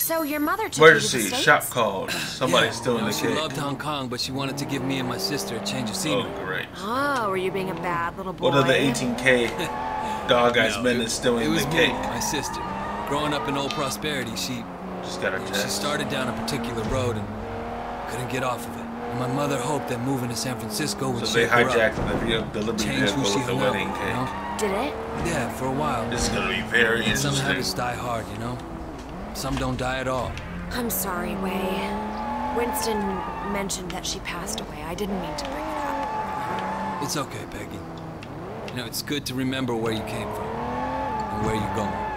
So your mother took you to the Emergency, States? shop called. Somebody's Yeah, stealing you know, the she cake. loved Hong Kong, but she wanted to give me and my sister a change of oh, scenery. Oh, great. Oh, were you being a bad little boy? What are the 18K Dogeyes No, men it- that's stealing It was the me, cake? my sister. Growing up in old prosperity, she Just got her she started down a particular road and couldn't get off of it. And my mother hoped that moving to San Francisco would So they shake her up, hijacked the vehicle, delivery change vehicle she with the wedding with, cake. you know? Did it? Yeah, for a while. This is gonna be very And some interesting. habits die hard, you know? Some don't die at all. I'm sorry, Wei. Winston mentioned that she passed away. I didn't mean to bring it up. It's okay, Peggy. You know, it's good to remember where you came from and where you're going.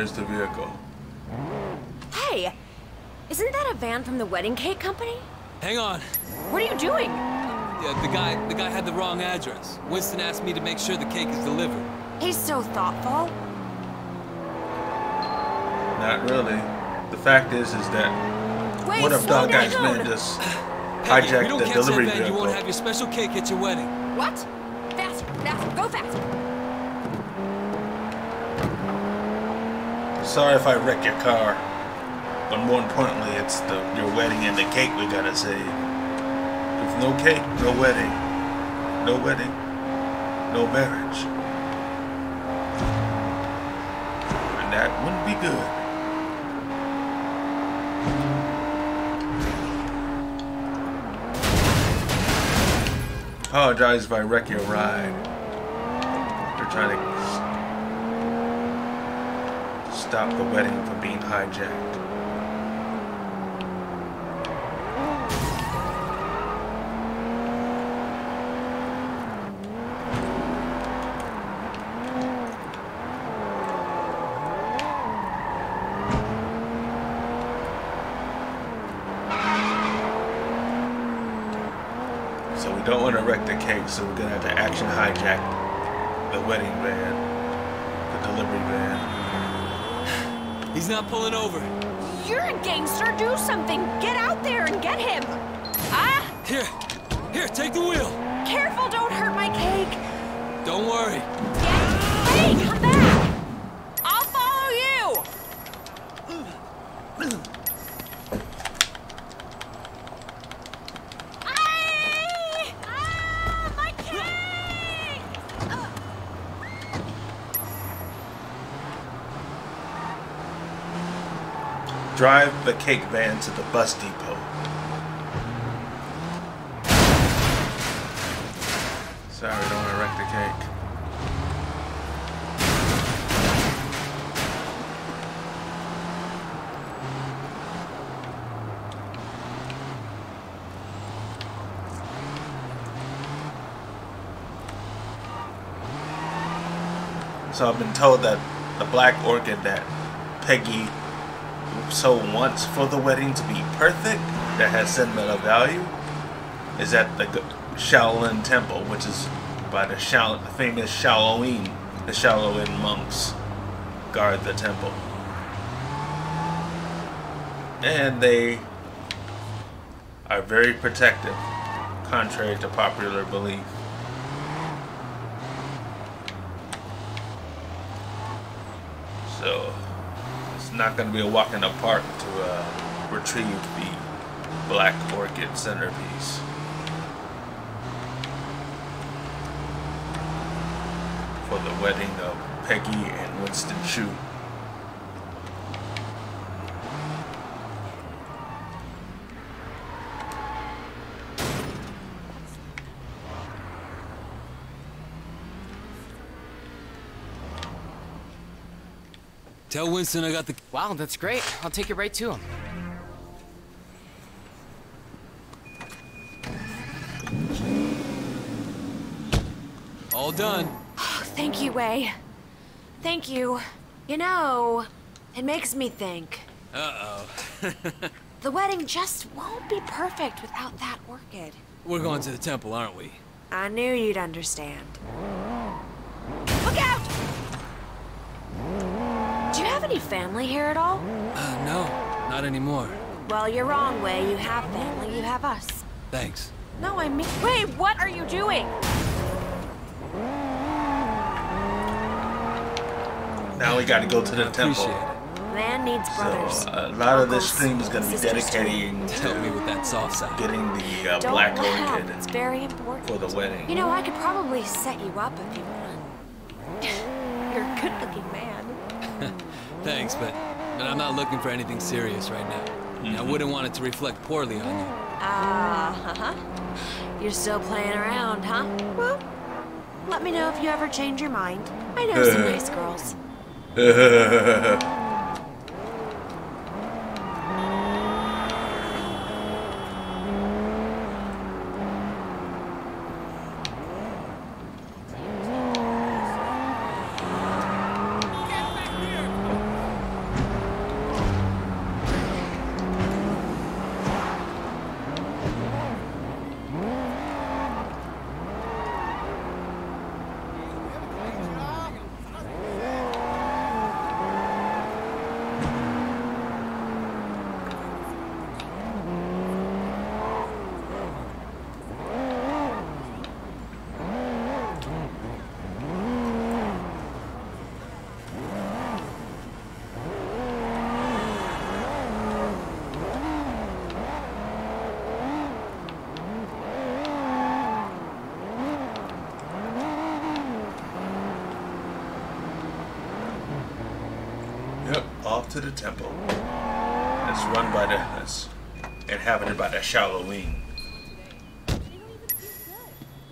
There's the vehicle. Hey, isn't that a van from the wedding cake company? Hang on. What are you doing? Yeah, the guy the guy had the wrong address. Winston asked me to make sure the cake is delivered. He's so thoughtful. Not really. The fact is, is that Wait, one of slow Dogeyes' down. men just Peggy, if hijacked you don't the catch delivery that van, you vehicle. won't have your special cake at your wedding. What? Sorry if I wreck your car. But more importantly, it's the your wedding and the cake we gotta save. If no cake, no wedding. No wedding, no marriage. And that wouldn't be good. Apologize if I wreck your ride. they're trying to stop the wedding from being hijacked. So we don't want to wreck the cake, so we're gonna have to action hijack the wedding van, the delivery van. He's not pulling over. You're a gangster. Do something. Get out there and get him. Ah! Here, here, take the wheel. Careful, don't hurt my cake. Don't worry. Hey, come back. I'll follow you. Ay! Ah, my cake! Drive the cake van to the bus depot. Sorry, don't want to wreck the cake. So I've been told that the black orchid that Peggy so wants for the wedding to be perfect, that has sentimental value, is at the Shaolin Temple, which is by the, the famous Shaolin. The Shaolin monks guard the temple. And they are very protective, contrary to popular belief. So it's not going to be a walk in the park to uh, retrieve the black orchid centerpiece. For the wedding of Peggy and Winston Chu. Tell Winston I got the. Wow, that's great. I'll take it right to him. All done. Thank you, Wei. Thank you. You know, it makes me think. Uh oh. The wedding just won't be perfect without that orchid. We're going to the temple, aren't we? I knew you'd understand. Look out! Do you have any family here at all? Uh, no, not anymore. Well, you're wrong, Wei. You have family. You have us. Thanks. No, I mean... Wait, what are you doing? Now we got to go to the temple. Appreciate it. Man needs brothers. So a lot of this uncles, stream is going to be sisters, too. dedicating Help me to with that soft side. getting the uh, black laugh. orchid It's very important. for the wedding. You know, I could probably set you up if you want. You're a good-looking man. Thanks, but but I'm not looking for anything serious right now. And I wouldn't want it to reflect poorly on you. Ah, uh-huh. You're still playing around, huh? Well, let me know if you ever change your mind. I know some nice girls. Yep, off to the temple. It's run by the, it's inhabited by the Shaolin.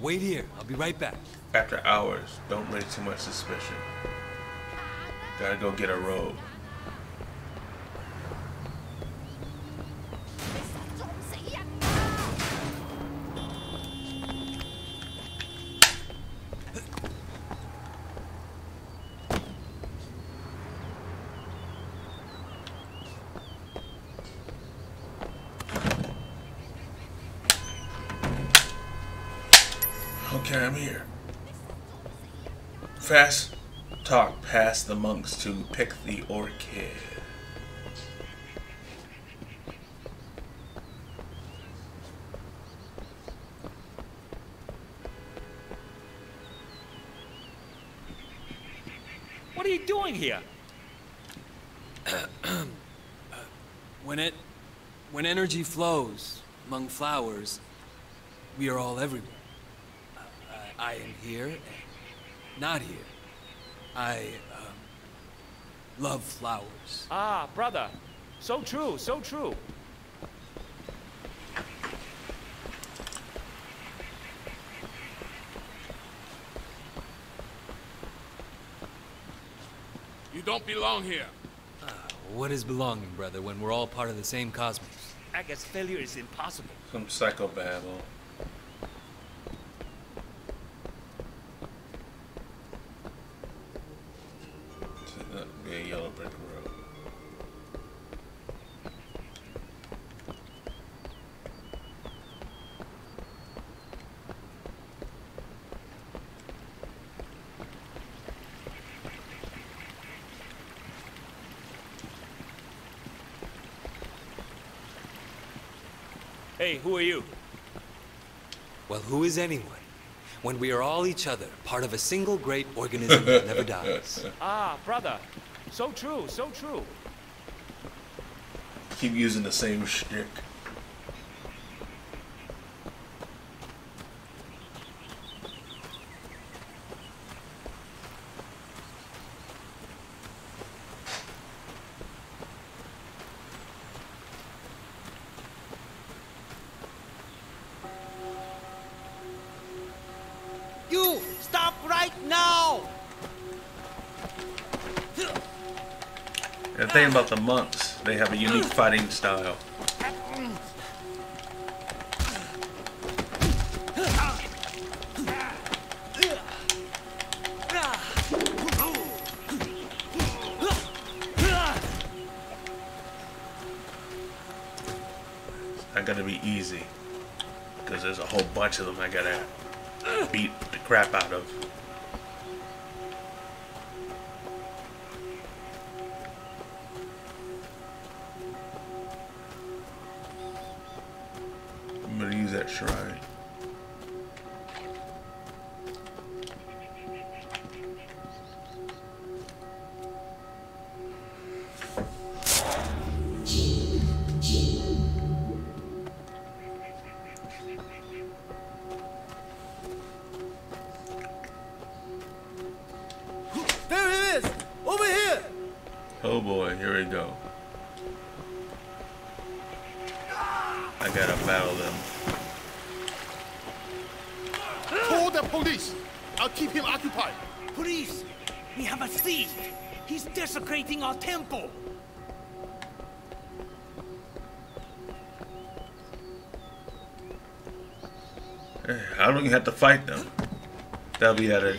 Wait here. I'll be right back. After hours, don't raise too much suspicion. Gotta go get a robe. Fast talk past the monks to pick the orchid. What are you doing here? When it, when energy flows among flowers, we are all everywhere. I, I am here and not here. I um, love flowers. Ah, brother. So true, so true. You don't belong here. What is belonging, brother, when we're all part of the same cosmos? I guess failure is impossible. Some psychobabble. Should not be a yellow brick road. Hey, who are you? Well, who is anyone when we are all each other, part of a single great organism that never dies? Ah, brother. So true, so true. Keep using the same shtick. About the monks, they have a unique fighting style. I gotta be easy. Because there's a whole bunch of them I gotta beat the crap out of.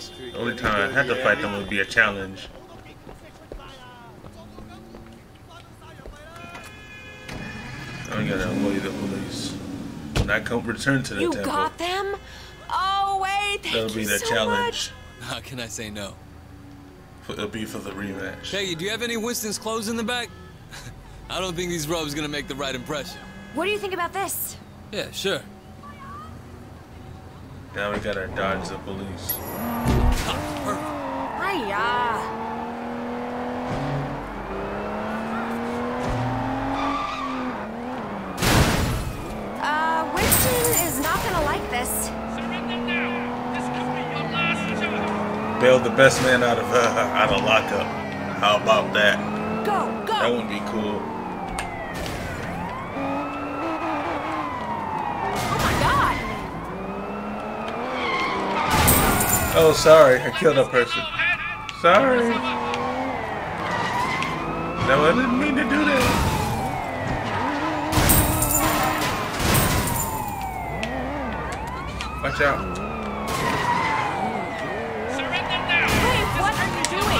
That'll be at it. The only time I have to fight them would be a challenge. I gotta avoid the police. When I come return to the You temple, got them? Oh, wait, thank that'll be the so challenge. How can I say no? It'll be for the rematch. Peggy, do you have any Winston's clothes in the back? I don't think these robes gonna make the right impression. What do you think about this? Yeah, sure. Now we gotta dodge the police. Hiya. Uh, Winston is not gonna like this. Bail the best man out of uh, out of lockup. How about that? Go, go. That wouldn't be cool. Oh my god. Oh, sorry. I killed a person. Sorry. No, I didn't mean to do that. Watch out. Wait, what are you doing?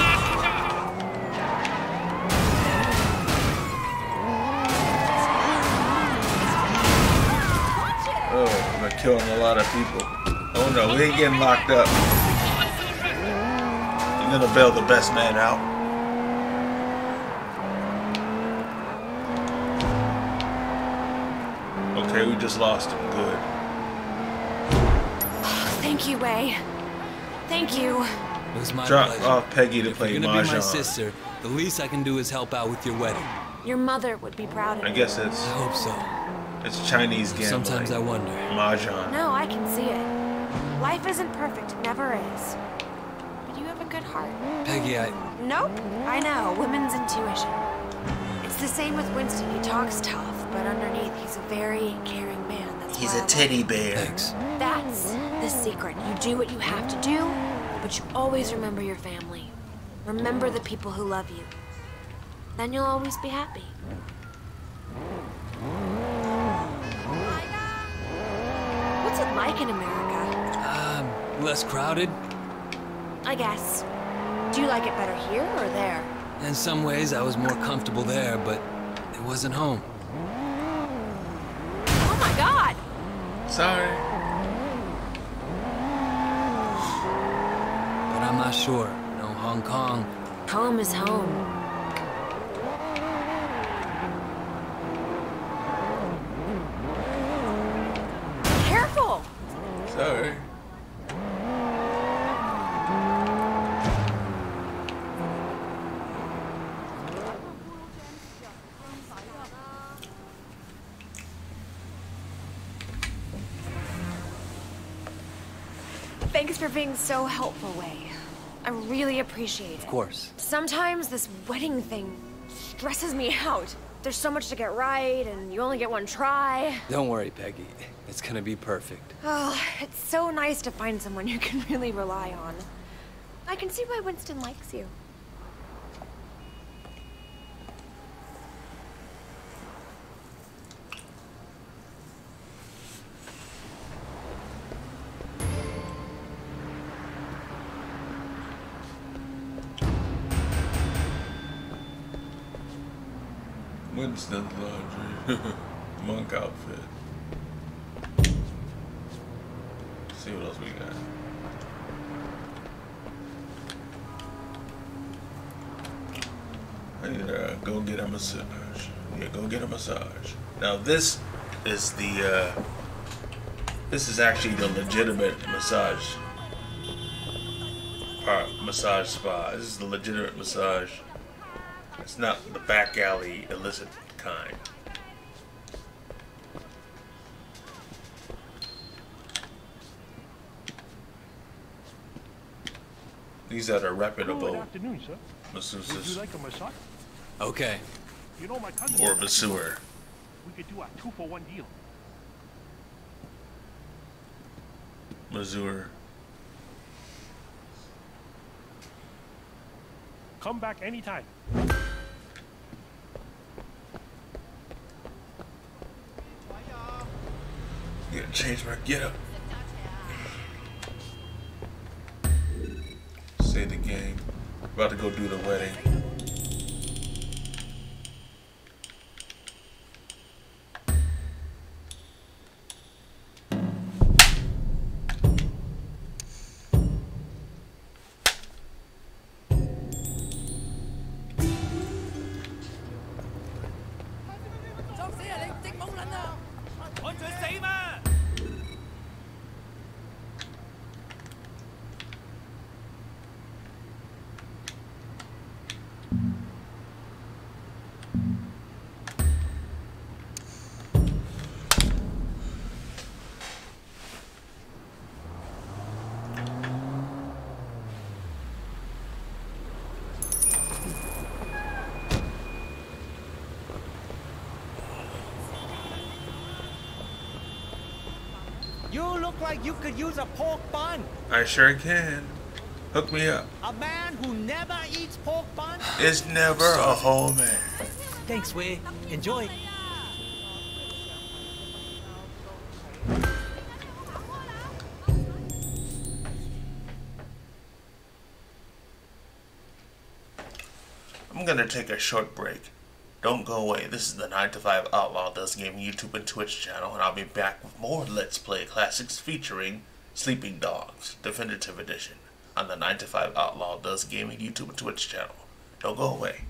Oh, I'm killing a lot of people. Oh no, we ain't getting locked up. You're gonna bail the best man out. Okay, we just lost him. Good. Thank you, Wei. Thank you. It was my Drop pleasure. off Peggy to if play you're gonna be my sister, the least I can do is help out with your wedding. Your mother would be proud of you. I guess it's I hope so. it's Chinese gambling. Sometimes I wonder. Mahjong. No, I can see it. Life isn't perfect, it never is. But you have a good heart. Peggy, I. Nope. I know, women's intuition. It's the same with Winston. He talks tough, but underneath he's a very caring man. That's He's why I a love teddy bear. Thanks. That's the secret. You do what you have to do, but you always remember your family. Remember the people who love you. Then you'll always be happy. What's it like in America? Um, less crowded. I guess. Do you like it better here or there? In some ways, I was more comfortable there, but it wasn't home. Oh my god! Sorry. But I'm not sure. No Hong Kong. Home is home. Careful! Sorry. Being so helpful, Wei. I really appreciate it. Of course. Sometimes this wedding thing stresses me out. There's so much to get right, and you only get one try. Don't worry, Peggy. It's gonna be perfect. Oh, it's so nice to find someone you can really rely on. I can see why Winston likes you. Winston's laundry. Monk outfit. see what else we got. I need to uh, go get a massage. Yeah, go get a massage. Now this is the uh, this is actually the legitimate massage part massage spa. This is the legitimate massage. It's not the back alley illicit kind. These are the Good reputable afternoon, sir. Would masseuses you like a massage? Okay. You know my cousin. or masseur. We could do a two for one deal. Masseur. Come back anytime. Yeah, change my get up. Say the game. About to go do the wedding. Look like you could use a pork bun. I sure can. Hook me up. A man who never eats pork bun? Is never a whole man. Thanks, Wei. Enjoy. I'm gonna take a short break. Don't go away. This is the 9 to 5 Outlaw Does Game YouTube and Twitch channel, and I'll be back with more Let's Play classics featuring Sleeping Dogs Definitive Edition on the 9 to 5 Outlaw Does Gaming YouTube and Twitch channel. Don't go away.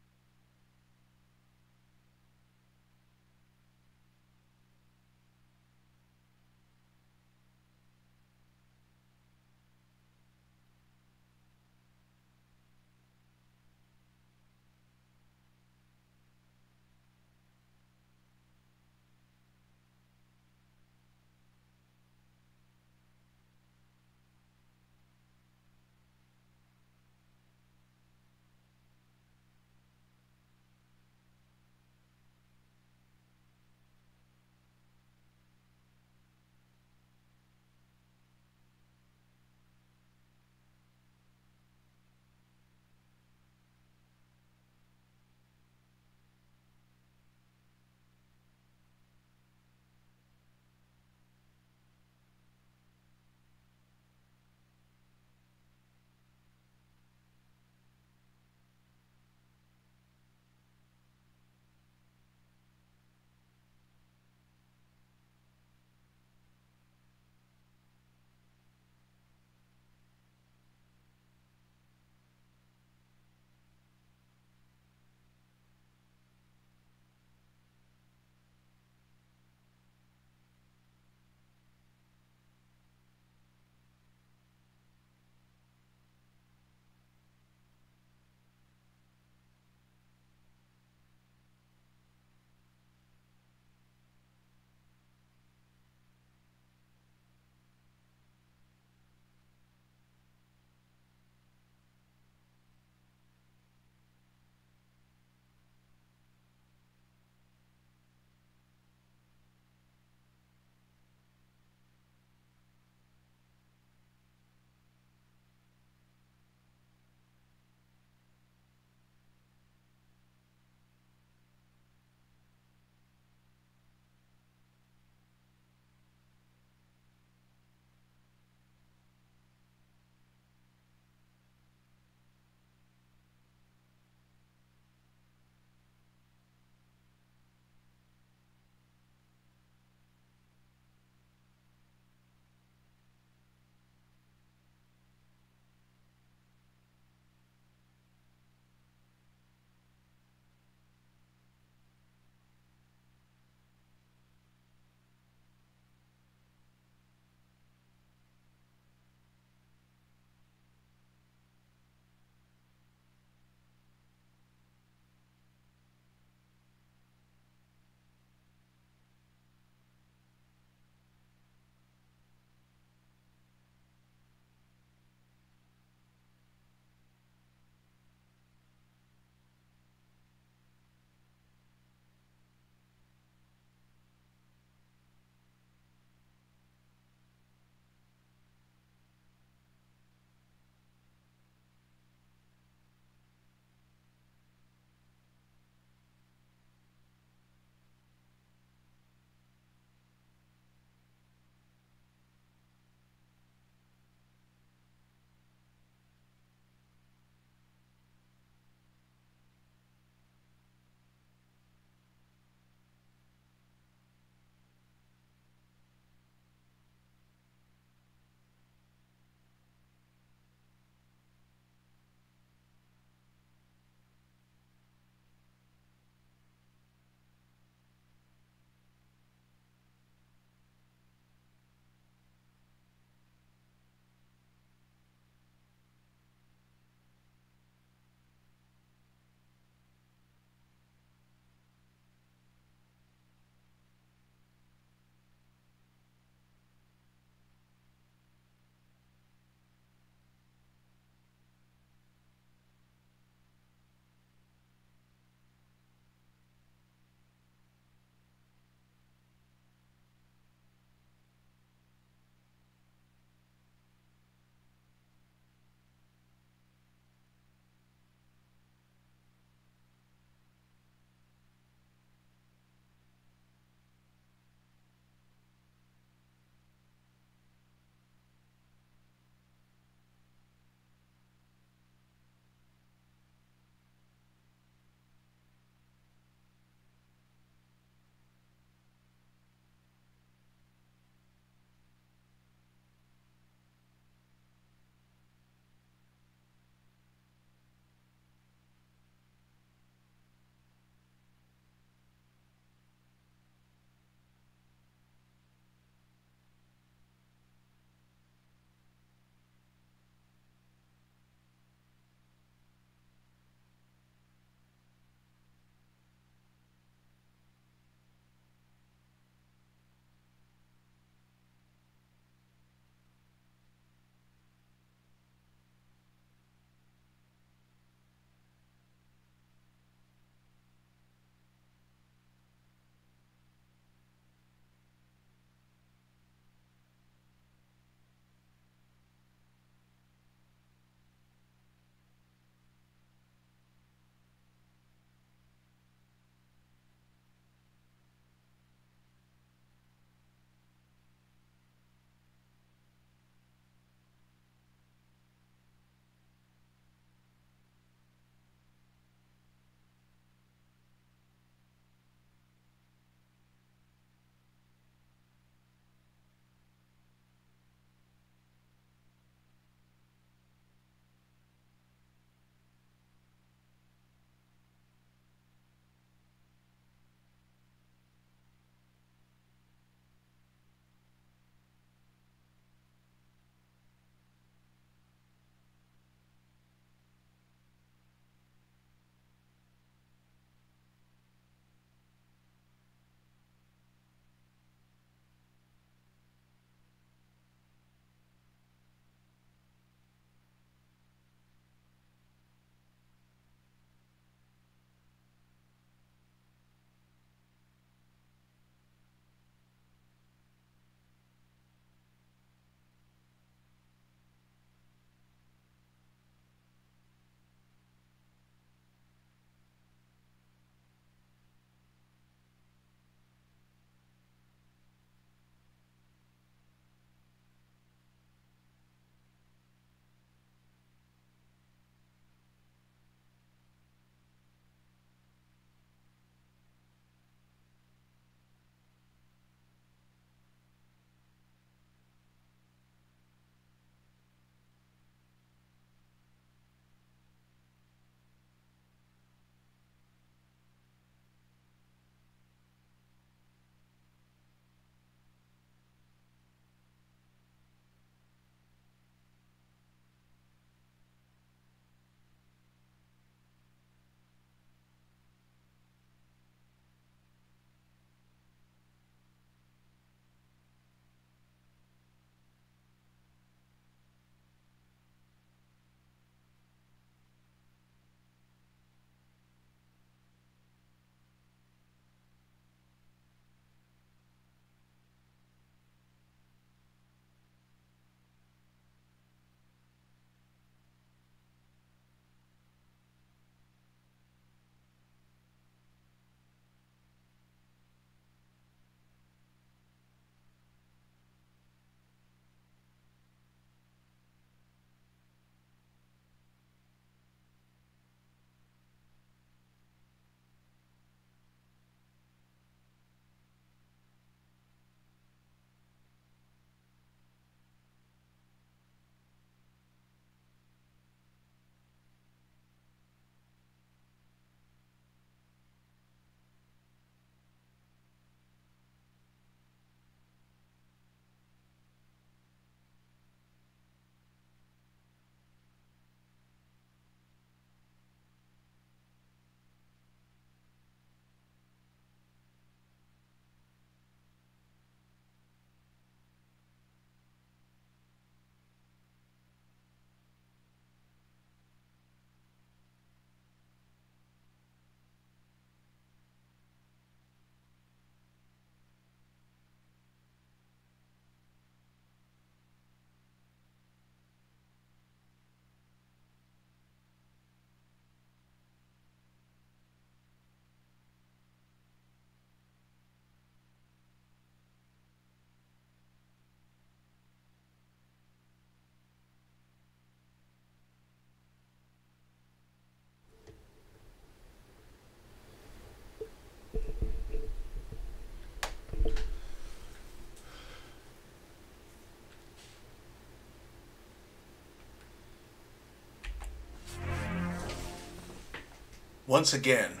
Once again,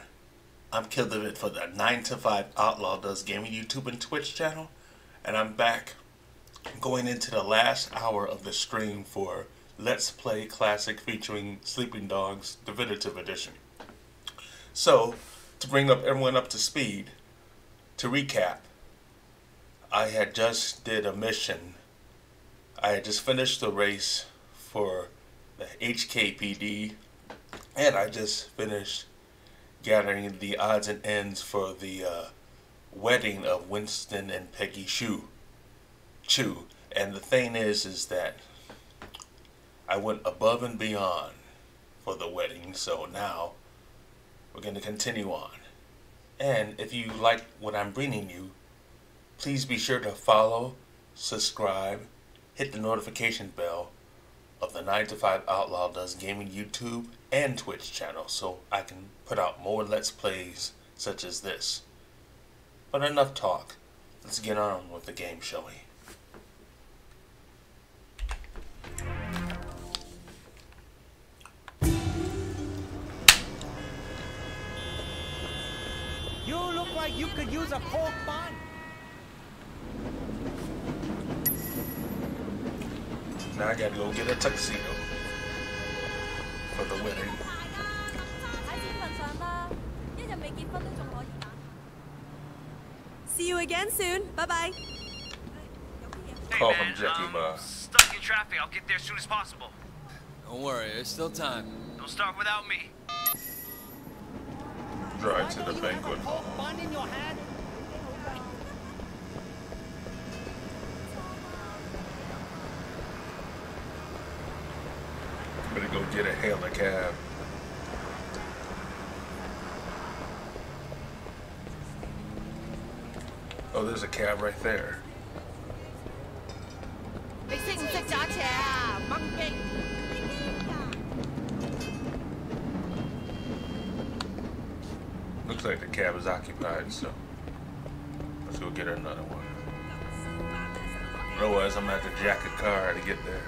I'm Vid for the 9 to 5 Outlaw Does Gaming YouTube and Twitch channel, and I'm back going into the last hour of the stream for Let's Play Classic featuring Sleeping Dogs Definitive Edition. So, to bring up everyone up to speed, to recap, I had just did a mission. I had just finished the race for the HKPD, and I just finished gathering the odds and ends for the uh, wedding of Winston and Peggy Chu. Chu. And the thing is, is that I went above and beyond for the wedding, so now we're going to continue on. And if you like what I'm bringing you, please be sure to follow, subscribe, hit the notification bell of the 9 to 5 Outlaw Does Gaming YouTube and Twitch channel so I can put out more Let's Plays such as this. But enough talk. Let's get on with the game, shall we? You look like you could use a pork bun. Now I gotta go get a tuxedo for the. See you again soon. Bye bye. Hey Call man, from Jackie um, Ma. Stuck in traffic. I'll get there as soon as possible. Don't worry, there's still time. Don't start without me. Drive to the banquet. Better go get a hail a cab. Oh, there's a cab right there. Looks like the cab is occupied, so let's go get another one. Otherwise, I'm gonna have to jack a car to get there.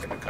Cab. I'm jacking the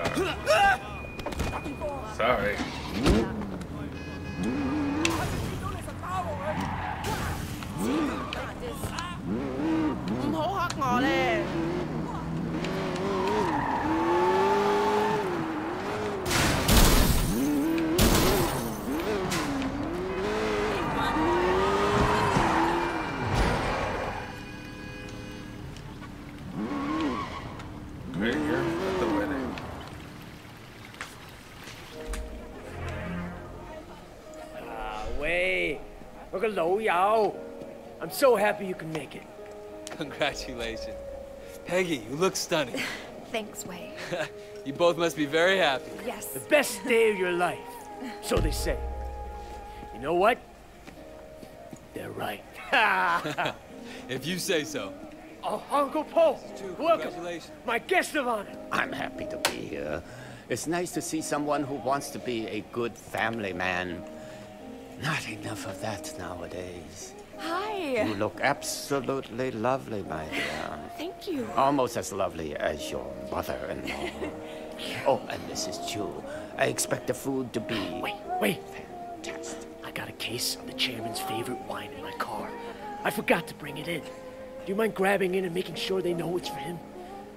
Yao. I'm so happy you can make it. Congratulations. Peggy, you look stunning. Thanks, Wei. you both must be very happy. Yes. The best day of your life. So they say. You know what? They're right. if you say so. oh, Uncle Po, welcome. My guest of honor. I'm happy to be here. It's nice to see someone who wants to be a good family man. Not enough of that nowadays. Hi. You look absolutely lovely, my dear. Thank you. Almost as lovely as your mother-in-law. oh, and Mrs. Chu, I expect the food to be... Wait, wait. Fantastic. I got a case of the chairman's favorite wine in my car. I forgot to bring it in. Do you mind grabbing in and making sure they know it's for him?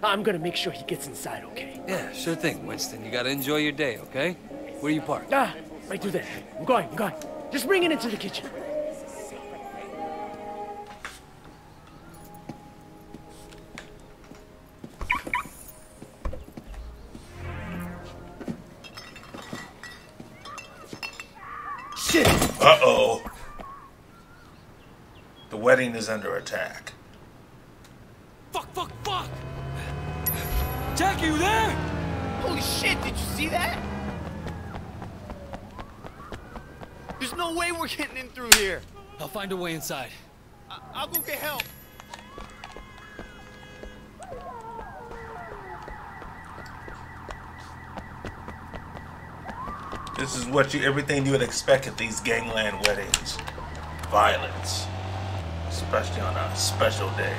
I'm gonna make sure he gets inside, okay? Yeah, sure thing, Winston. You gotta enjoy your day, okay? Where you parked? Ah, right through there. I'm going, I'm going. Just bring it into the kitchen. Shit! Uh oh. The wedding is under attack. Fuck, fuck, fuck! Jackie, you there? Holy shit, did you see that? No no way we're getting in through here. I'll find a way inside. I- I'll go get help. This is what you everything you would expect at these gangland weddings. Violence. Especially on a special day.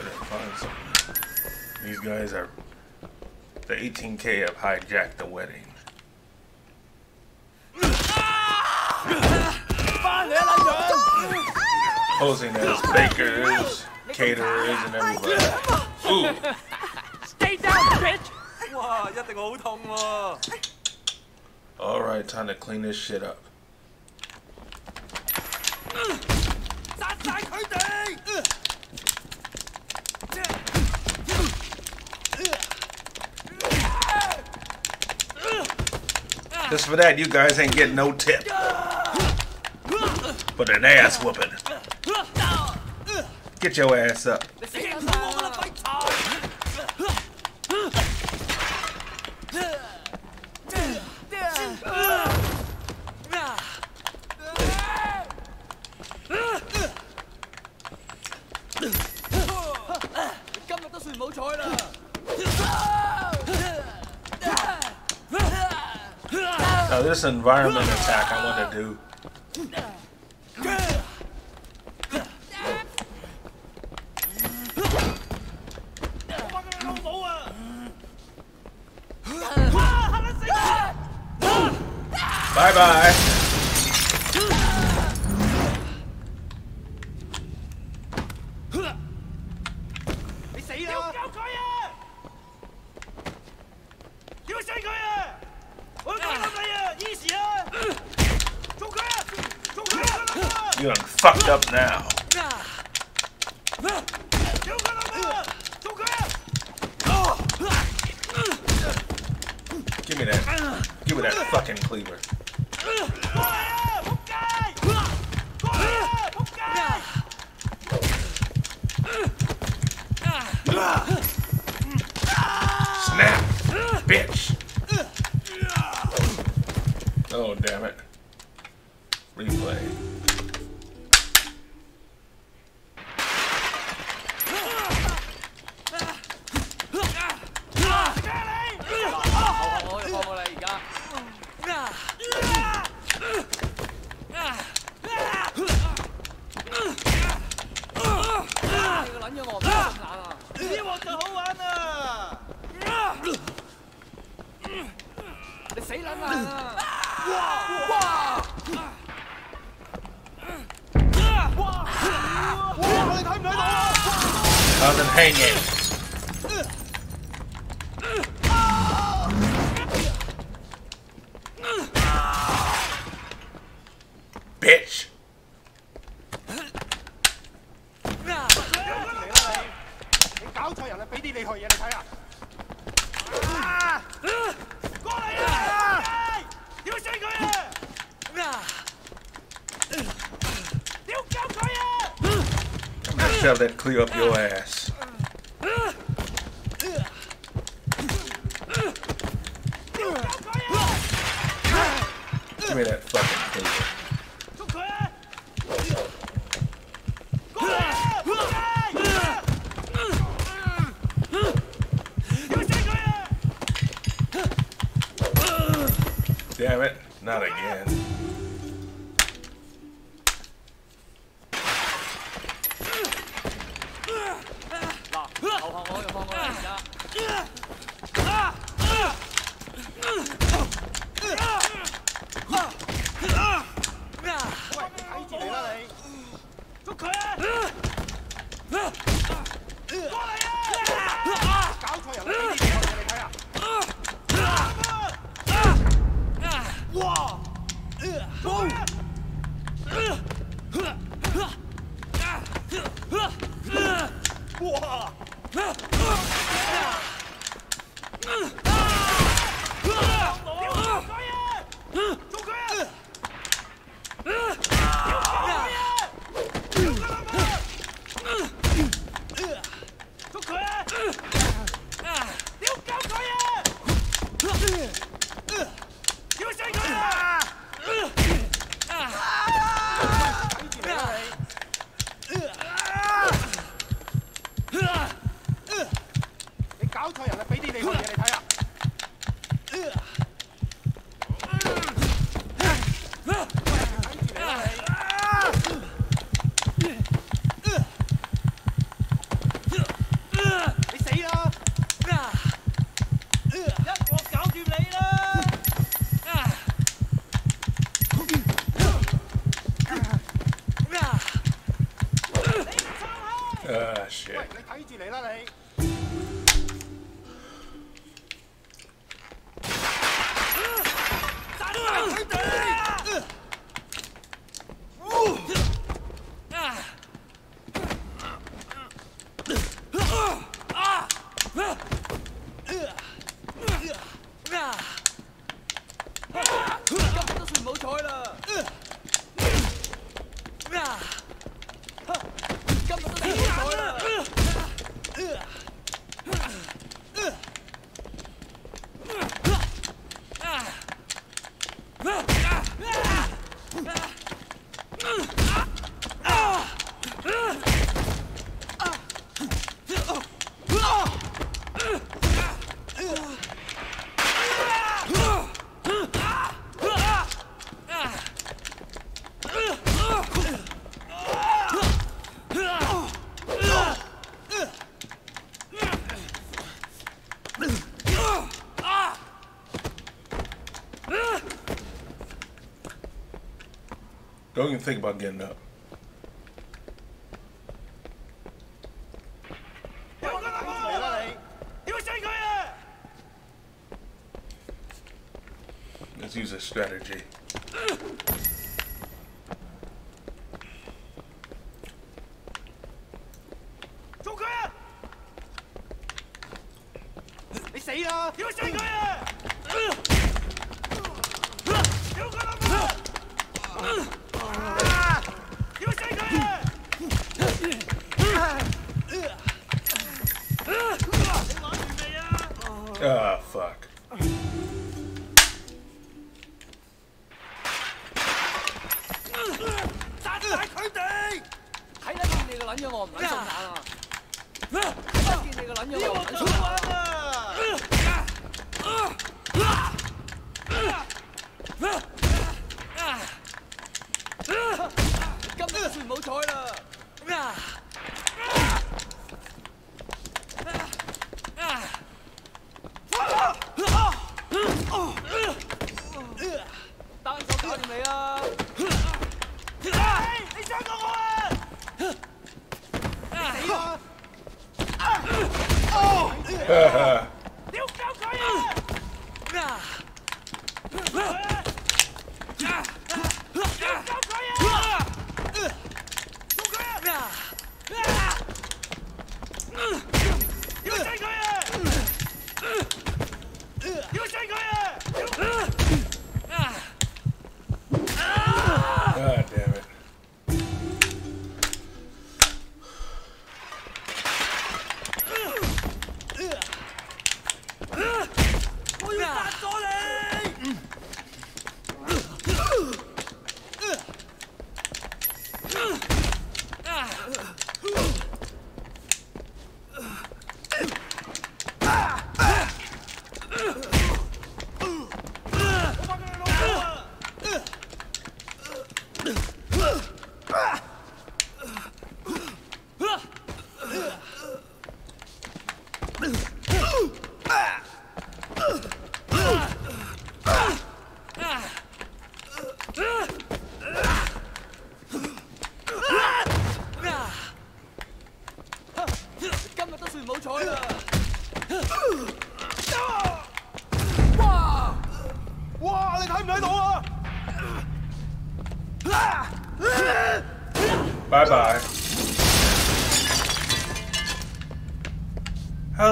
Better find something. These guys are Caleb hijacked the wedding. Posing as bakers, caterers, and everybody. Ooh. Stay down, bitch! All right, time to clean this shit up. That, you guys ain't getting no tip. But an ass whooping. Get your ass up. Environment attack I want to do. Shove that clear up your ah. ass. Don't even think about getting up.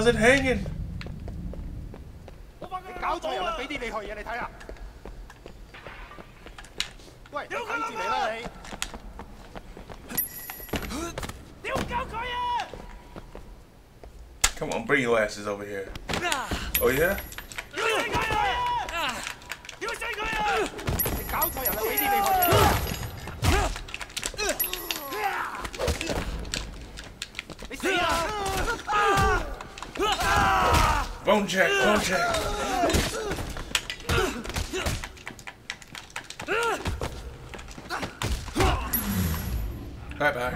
it hanging? Come on, bring your asses over here. Bye bye.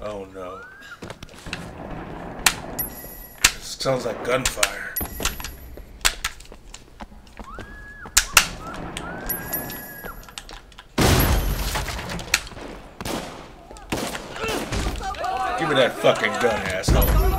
Oh no. This sounds like gunfire. Give me that fucking gun, asshole.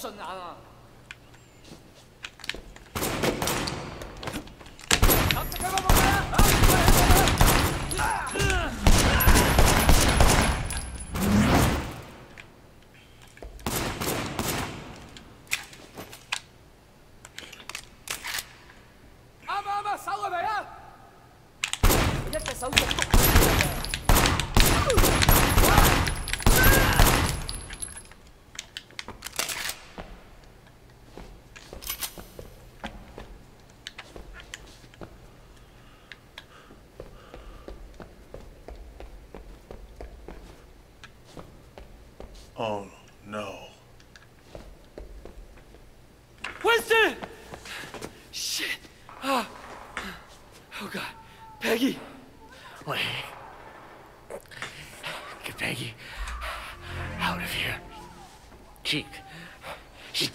顺眼了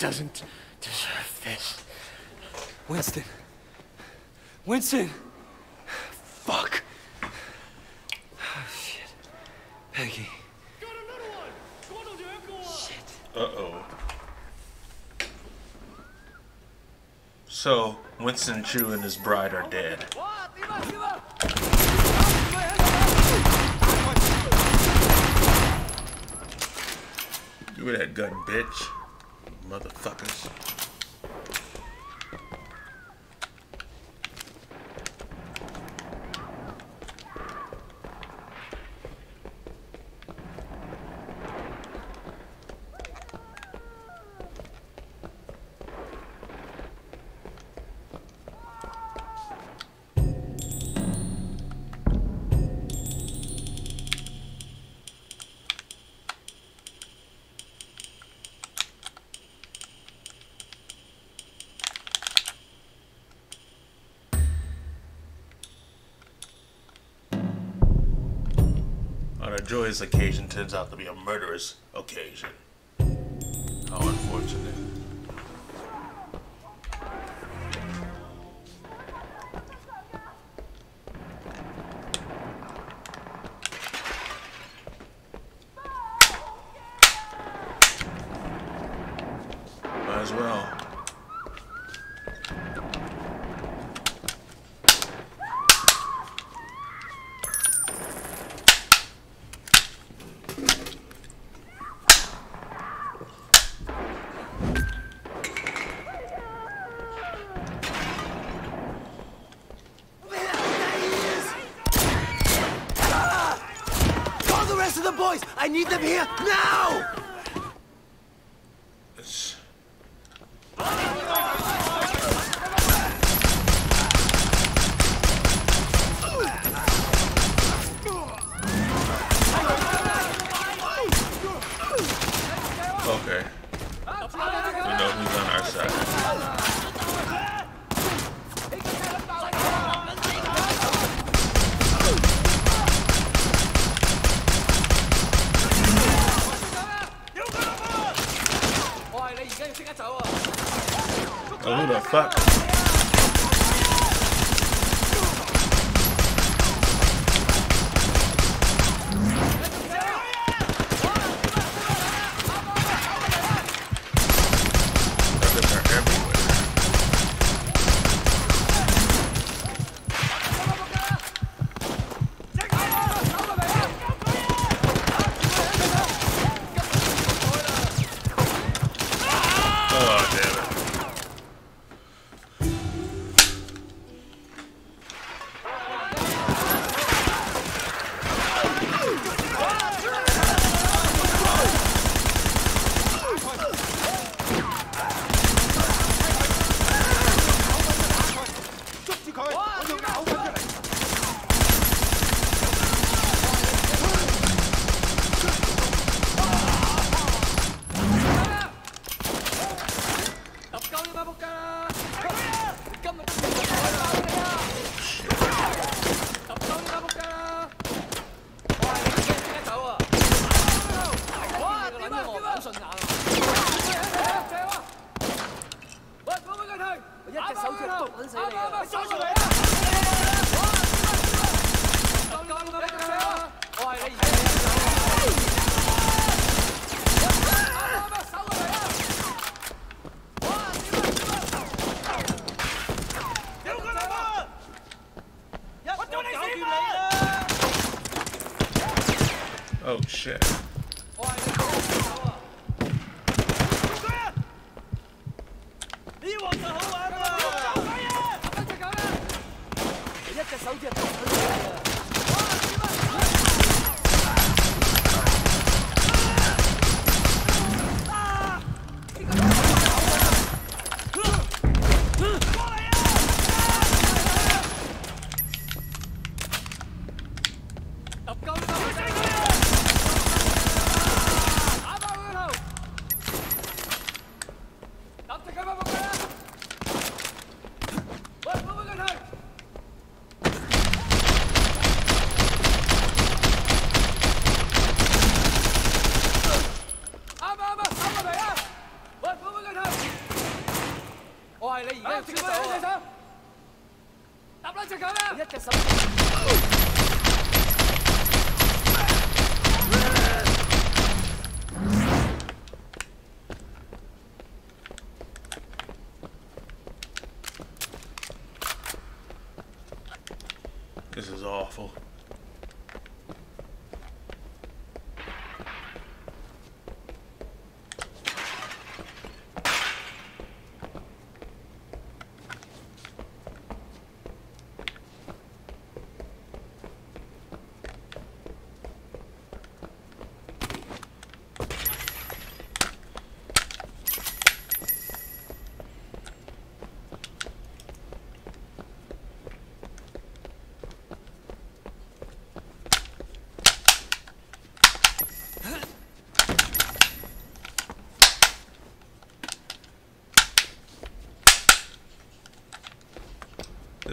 doesn't deserve this. Winston. Winston! Fuck. Oh, shit. Peggy. Uh-oh. So, Winston Chu and his bride are dead. Do that gun, bitch motherfuckers. this occasion turns out to be a murderous occasion. How unfortunate. need them here now! 我一隻手腳都揾死你啊！你出嚟啊！我係你而家。Shit.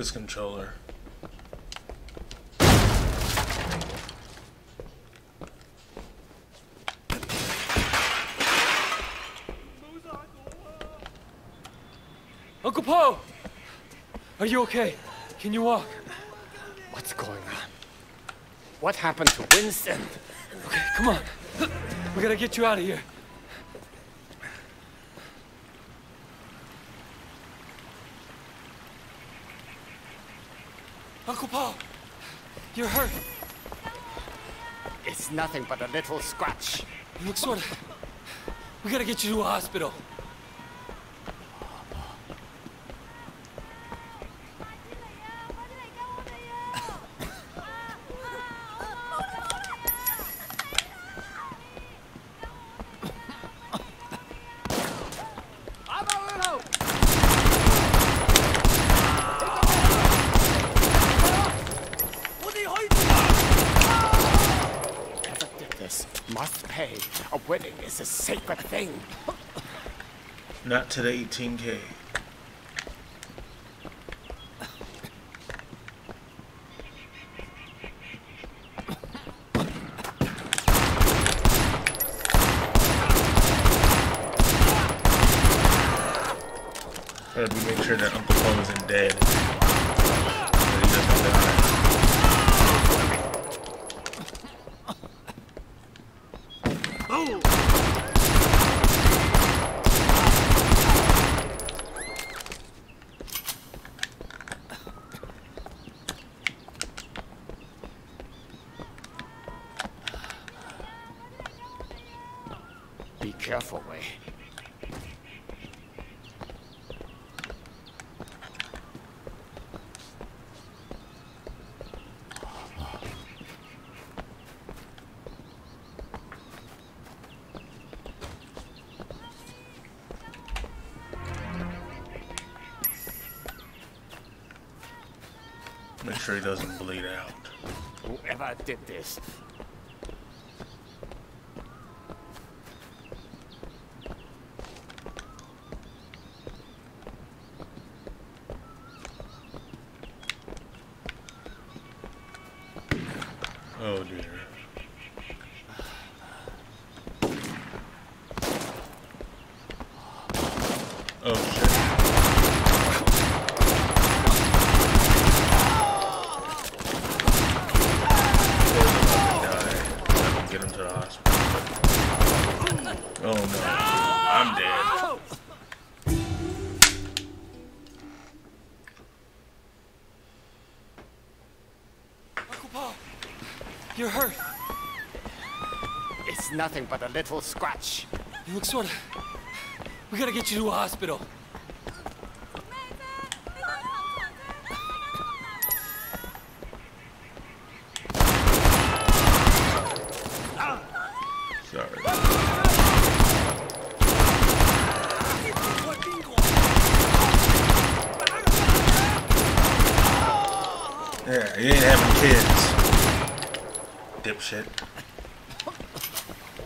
This controller. Uncle Po! Are you okay? Can you walk? What's going on? What happened to Winston? Okay, come on. We gotta get you out of here. Uncle Po, you're hurt. It's nothing but a little scratch. You look sort of. We gotta get you to a hospital. Not to the 18K. Gotta be make sure that Uncle Po isn't dead. That he doesn't die. Be careful, Wei. Make sure he doesn't bleed out. Whoever did this Oh dear. Oh shit. You're hurt. It's nothing but a little scratch. You look sort of. We gotta get you to a hospital. Sorry. Yeah, you ain't having kids. Dipshit.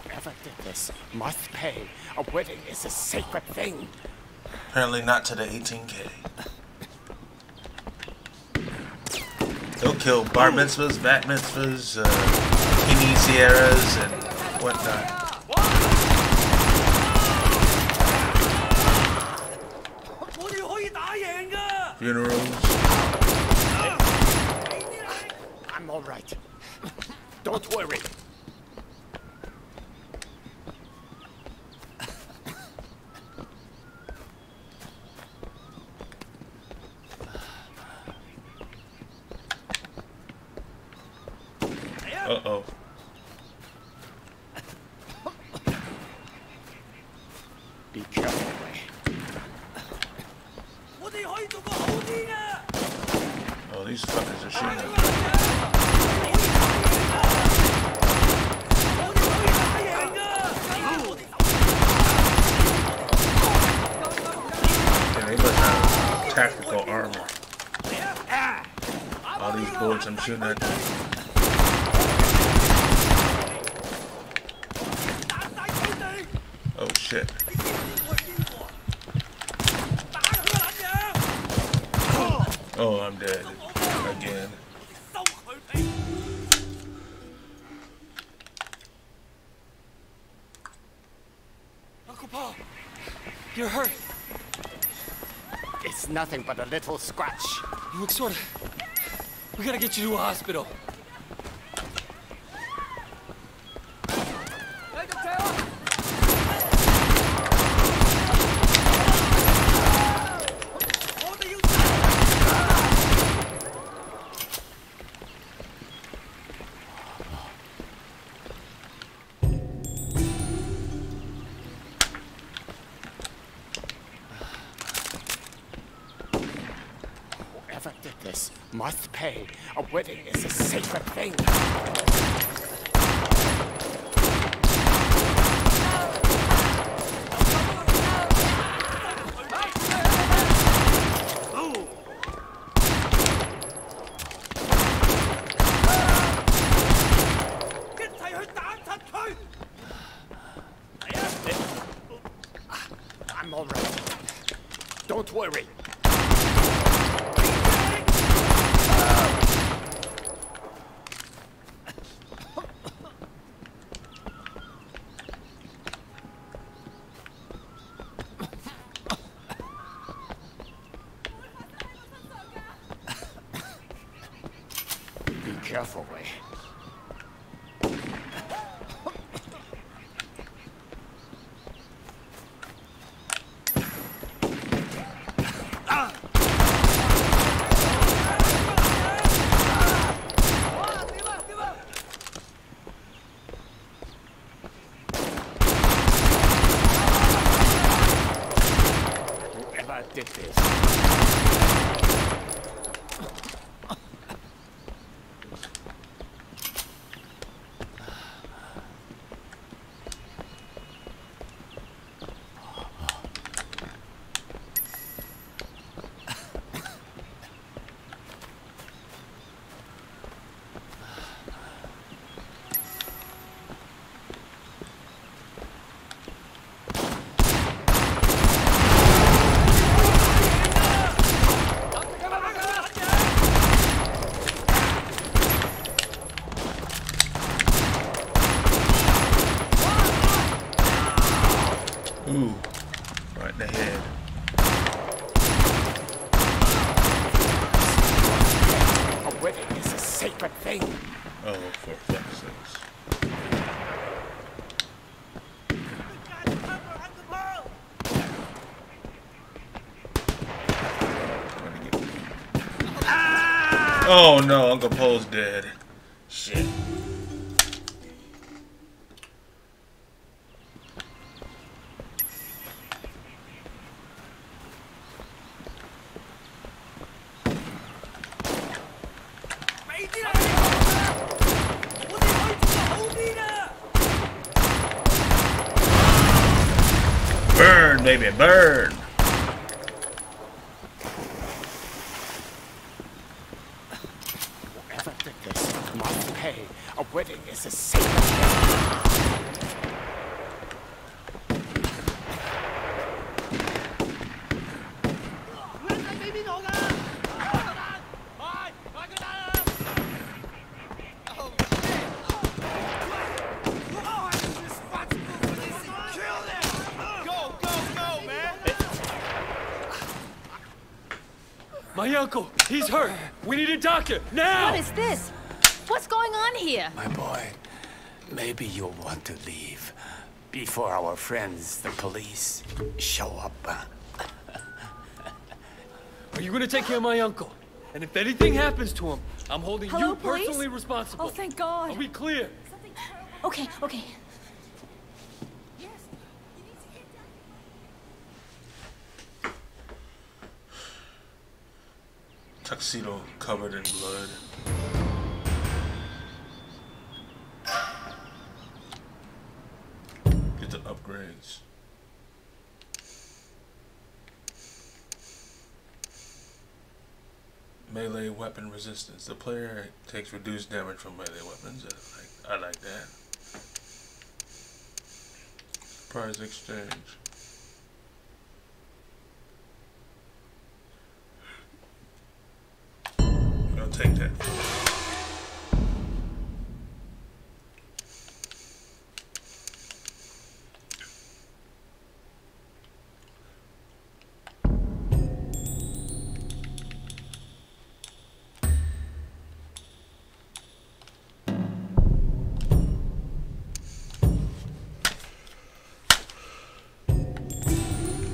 Whoever did this must pay. A wedding is a sacred thing. Apparently not to the 18K. They'll kill bar mitzvahs, bat mitzvahs, uh, quinceañeras, and whatnot. Funerals. I'm all right. Don't worry. Uh oh. Be careful, Wei. Oh, these fuckers are shooting. at me. Yeah, they must have tactical armor. All these bullets I'm shooting at them. Oh shit. Oh, I'm dead. Again. Uncle Po, you're hurt. It's nothing but a little scratch. You look sort of. We gotta get you to a hospital. Oh no, Uncle Po's dead. Shit. baby, burn! Whoever did this must pay. A wedding is a sin. My uncle, he's hurt. We need a doctor now. What is this? What's going on here? My boy, maybe you'll want to leave before our friends, the police, show up. Are you gonna take care of my uncle? And if anything happens to him, I'm holding Hello, you police? personally responsible. Oh, thank God. Are we clear? Okay, okay. Tuxedo covered in blood. Get the upgrades. Melee weapon resistance. The player takes reduced damage from melee weapons. I like, I like that. Prize exchange. I'll take that.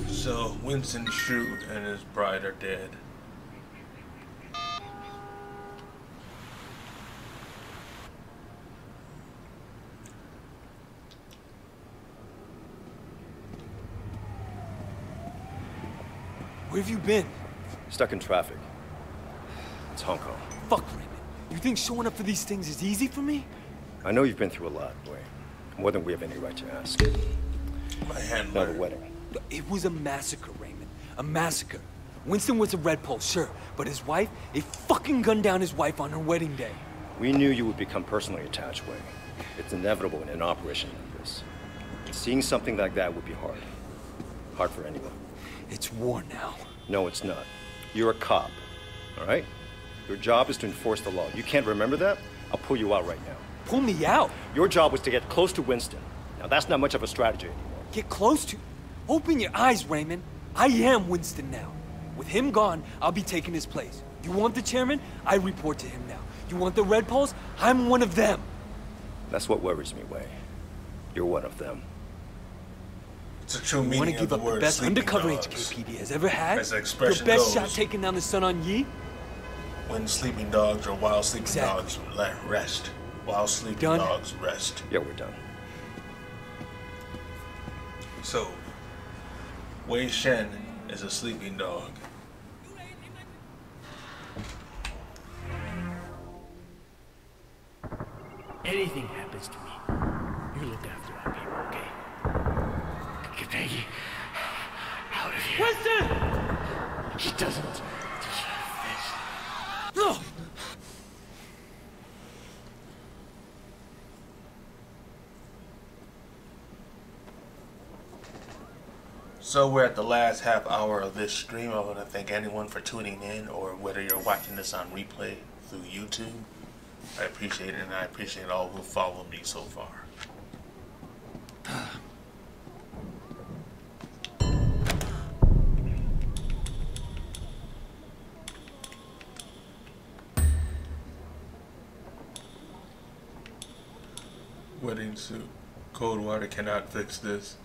So Winston Chu and his bride are dead. Where have you been? Stuck in traffic. It's Hong Kong. Fuck, Raymond. You think showing up for these things is easy for me? I know you've been through a lot, Wei. More than we have any right to ask. My hand. Now the wedding. It was a massacre, Raymond. A massacre. Winston was a Red Pole, sure, but his wife, they fucking gunned down his wife on her wedding day. We knew you would become personally attached, Wei. It's inevitable in an operation like this. Seeing something like that would be hard. Hard for anyone. It's war now. No, it's not. You're a cop, all right? Your job is to enforce the law. You can't remember that? I'll pull you out right now. Pull me out? Your job was to get close to Winston. Now, that's not much of a strategy anymore. Get close to. Open your eyes, Raymond. I am Winston now. With him gone, I'll be taking his place. You want the chairman? I report to him now. You want the Red Poles? I'm one of them. That's what worries me, Wei. You're one of them. It's a true You want to give of up the the best undercover dogs. agent HKPD has ever had? As the expression Your best goes. shot taking down the Sun On Yee? When sleeping dogs or wild sleeping Exactly. dogs let rest. While sleeping Done? dogs rest. Yeah, we're done. So, Wei Shen is a sleeping dog. Anything happens to me, you look after our people, okay? Get Peggy out of here. Winston! He doesn't deserve this. No! So we're at the last half hour of this stream. I want to thank anyone for tuning in or whether you're watching this on replay through YouTube. I appreciate it and I appreciate all who followed me so far. Wedding suit. Cold water cannot fix this.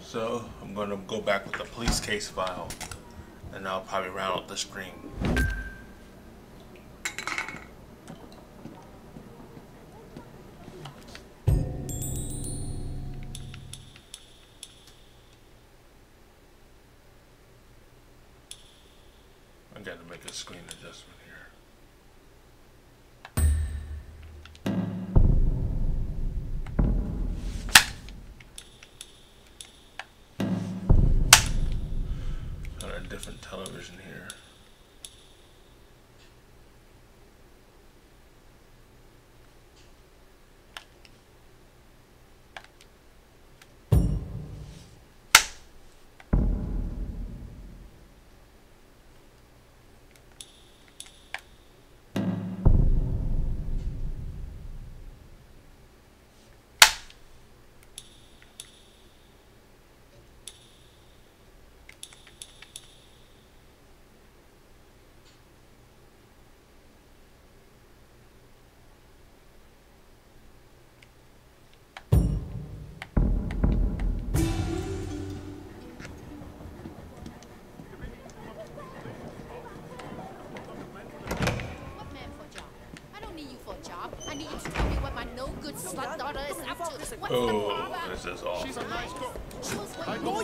So I'm gonna go back with the police case file, and I'll probably round up the stream.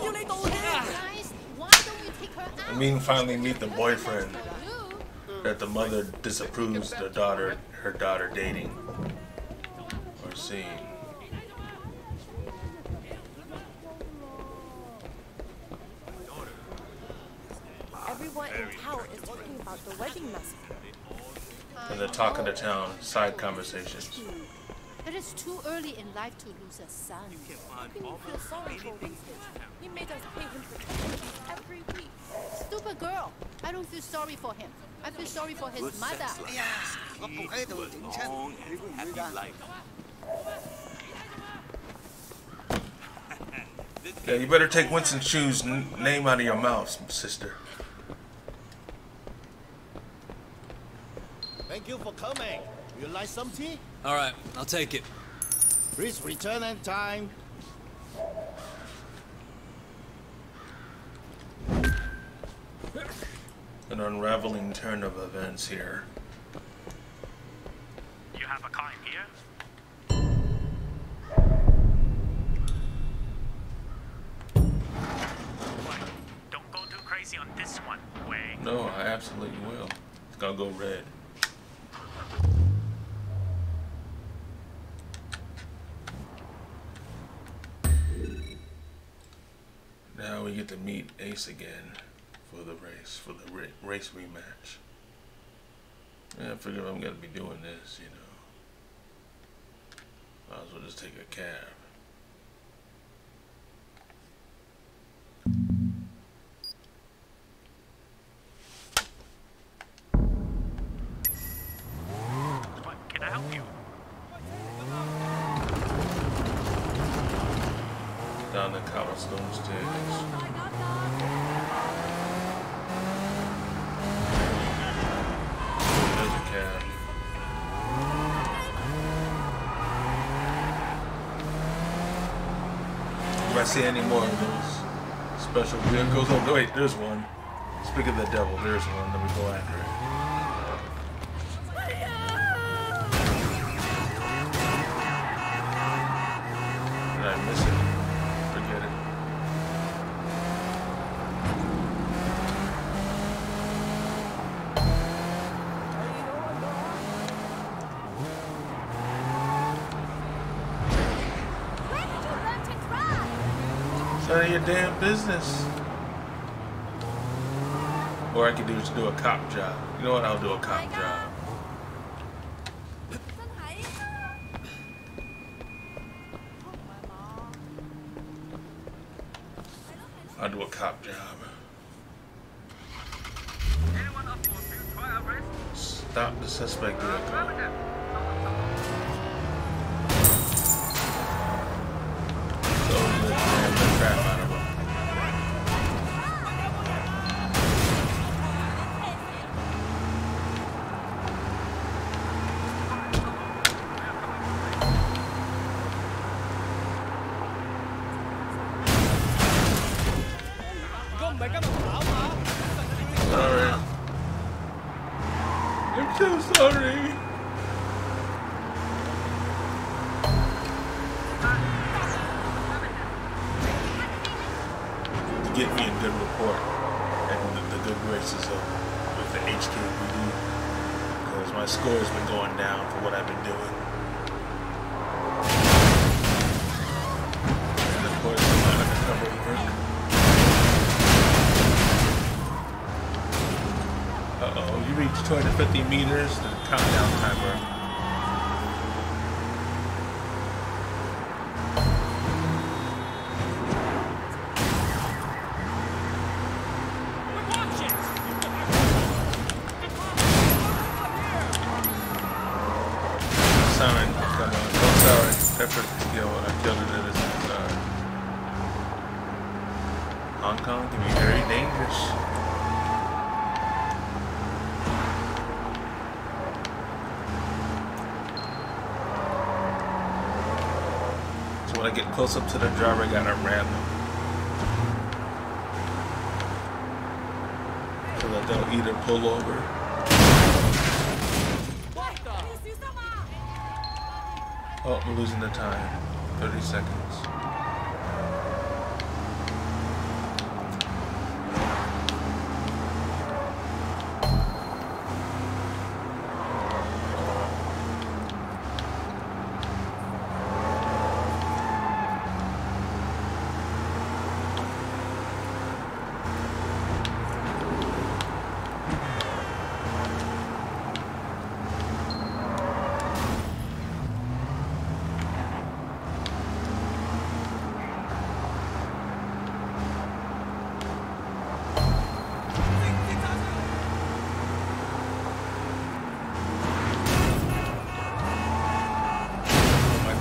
You take her out? I mean, finally meet the boyfriend that the mother disapproves the daughter, her daughter dating or seeing. Everyone in town is talking about the wedding massacre. And the talk of the town, side conversations is too early in life to lose a son. You can find How can feel sorry for He made us pay him every week. Stupid girl. I don't feel sorry for him. I feel sorry for his Good mother. Yeah. Long and happy life. Yeah, you better take Winston Chu's name out of your mouth, sister. Thank you for coming. You like some tea? All right, I'll take it. Please return in time. An unraveling turn of events here. You have a car here? Wait, don't go too crazy on this one, Wei. No, I absolutely will. It's gonna go red. Now we get to meet Ace again for the race, for the ra- race rematch. Yeah, I figure I'm gonna be doing this, you know. Might as well just take a cab. What, can I help you? Down the cobblestone stairs. There's a cab. If I see any more of those special vehicles, oh wait, there's one. Speak of the devil, there's one. Let me go after business. Or I could do is do a cop job. You know what? I'll do a cop job. close up to the driver got a random. So that they'll either pull over. Oh, we're losing the time. 30 seconds.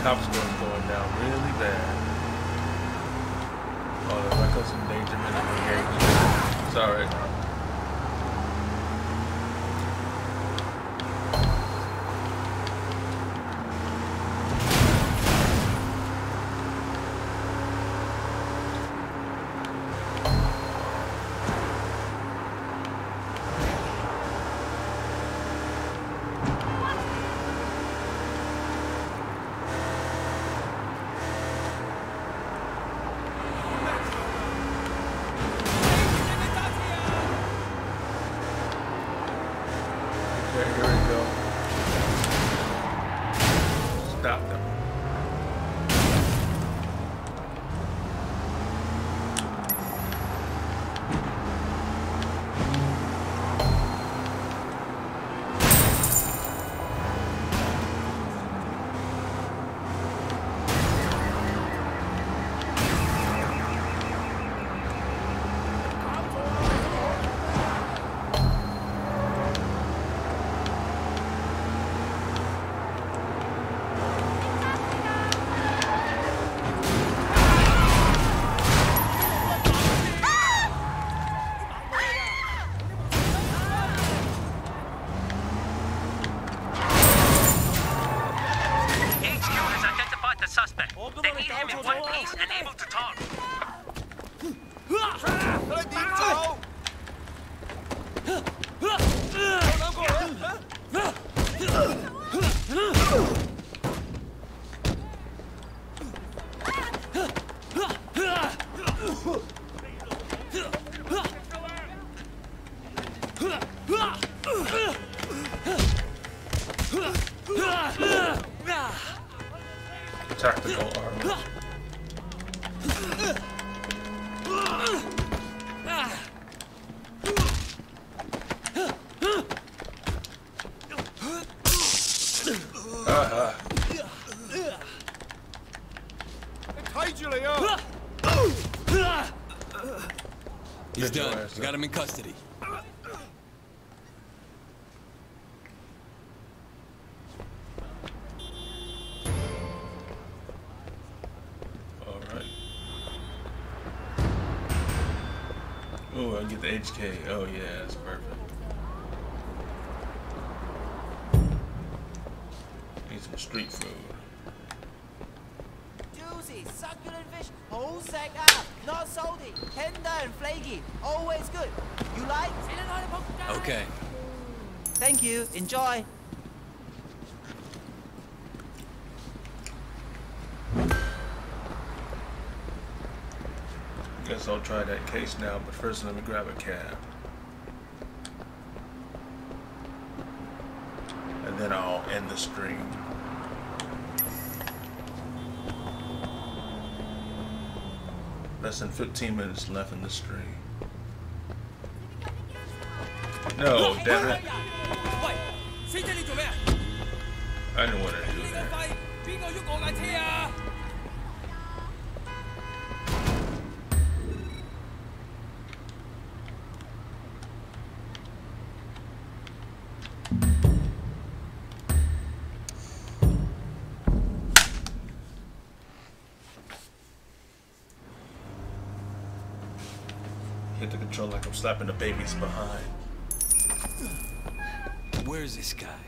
top scorer. I got him in custody. Oh, I get the HK. Oh, yeah. Thank you. Enjoy. Guess I'll try that case now, but first let me grab a cab. And then I'll end the stream. Less than 15 minutes left in the stream. No, damn it. Slapping the babies behind. Where is this guy?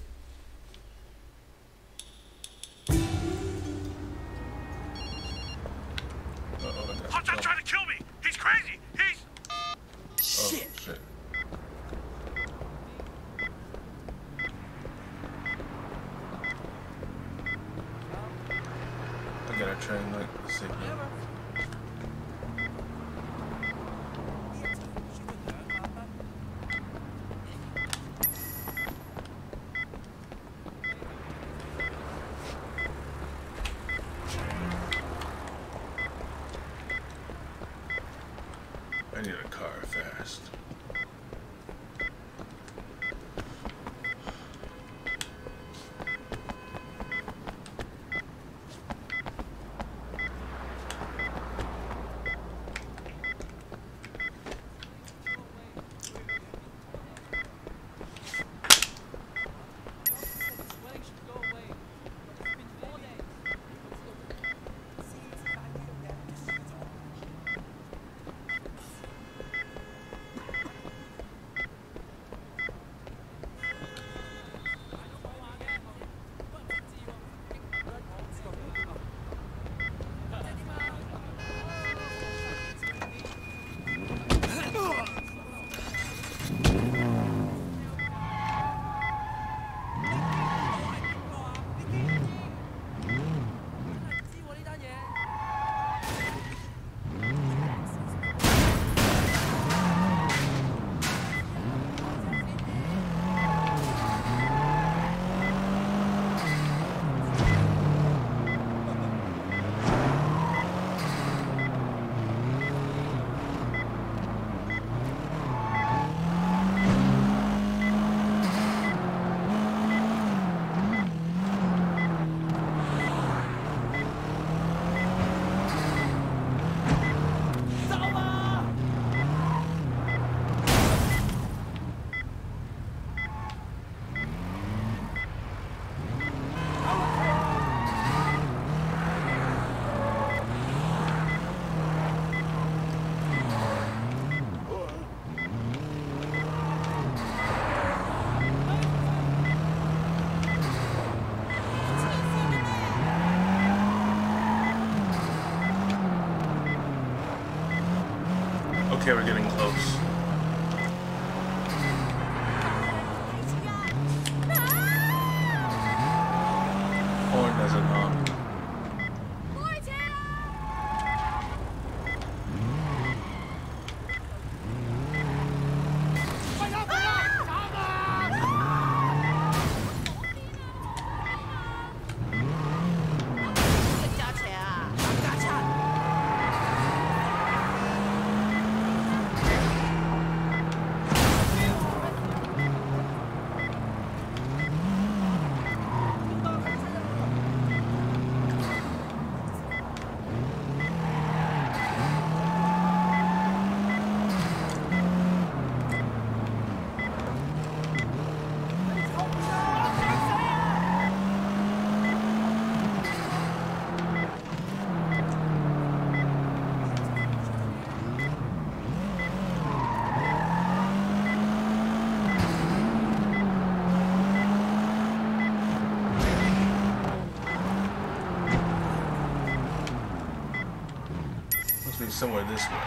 somewhere this way.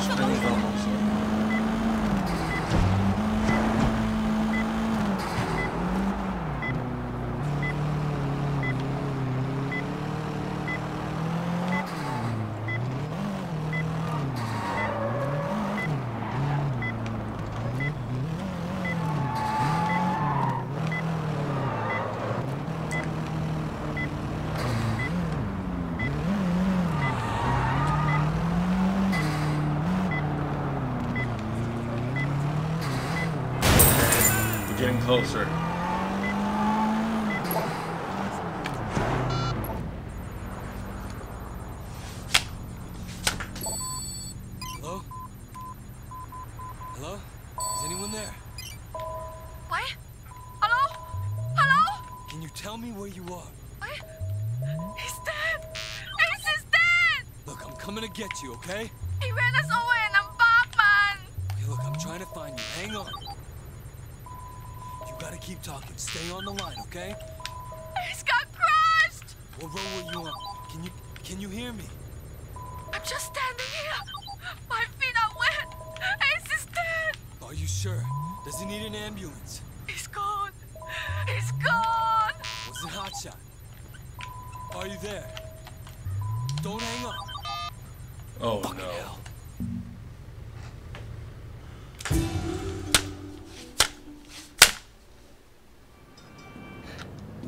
Spinning almost. We're getting closer. Talking. Stay on the line, okay? Ace got crushed! What row were you on? Can you can you hear me? I'm just standing here. My feet are wet. Ace is dead. Are you sure? Does he need an ambulance? He's gone. He's gone. Was it Hotshot? Are you there? Don't hang up. Oh Fucking no. hell.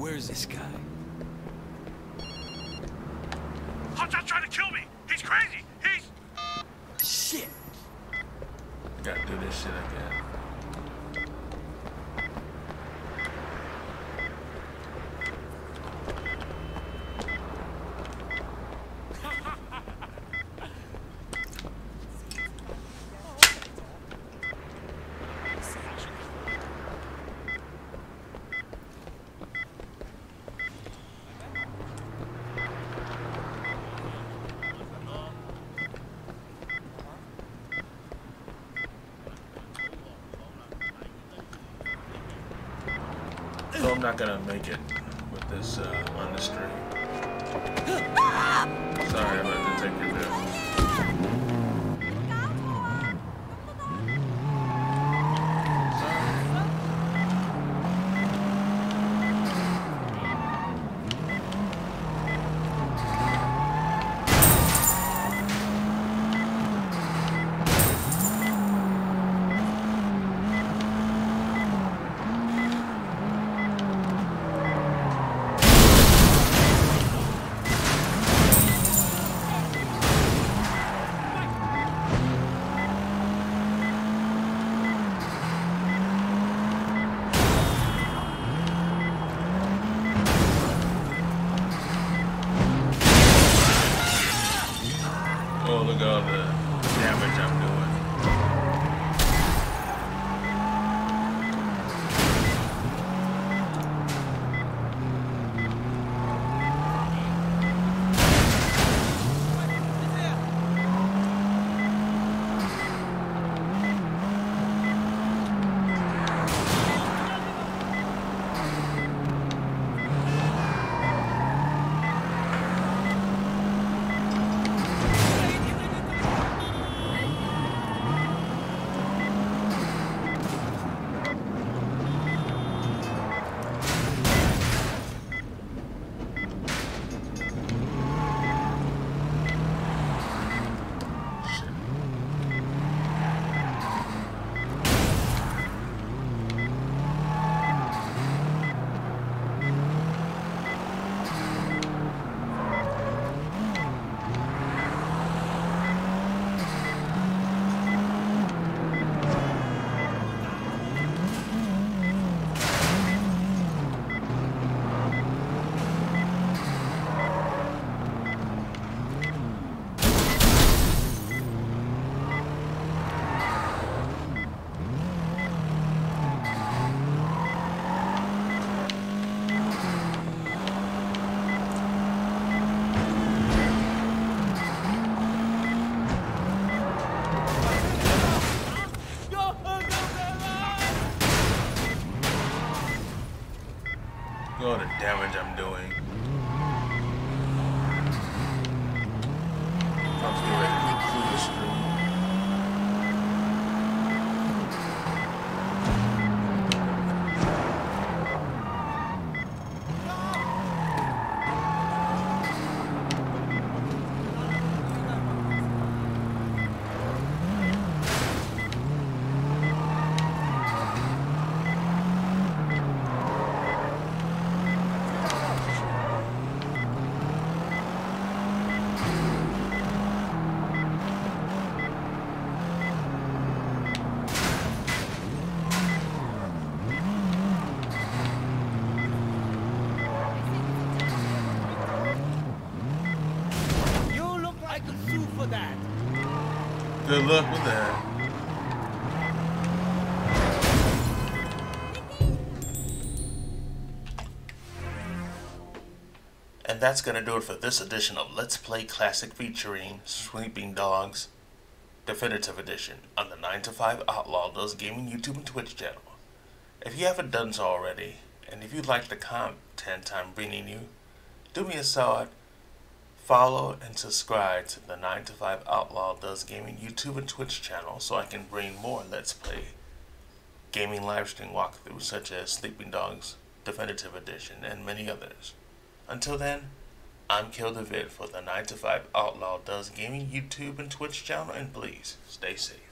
Where's this guy? Hotshot's trying to kill me! He's crazy! He's... Shit! Gotta do this shit again. So I'm not gonna make it with this uh, on the stream. Sorry, And that's gonna do it for this edition of Let's Play Classic featuring Sleeping Dogs Definitive Edition on the 9 to 5 Outlaw Does Gaming YouTube and Twitch channel. If you haven't done so already, and if you like the content I'm bringing you, do me a solid, follow and subscribe to the 9 to 5 Outlaw Does Gaming YouTube and Twitch channel so I can bring more Let's Play gaming livestream walkthroughs such as Sleeping Dogs Definitive Edition and many others. Until then, I'm Kyl for the 9 to 5 Outlaw Does Gaming YouTube and Twitch channel and please stay safe.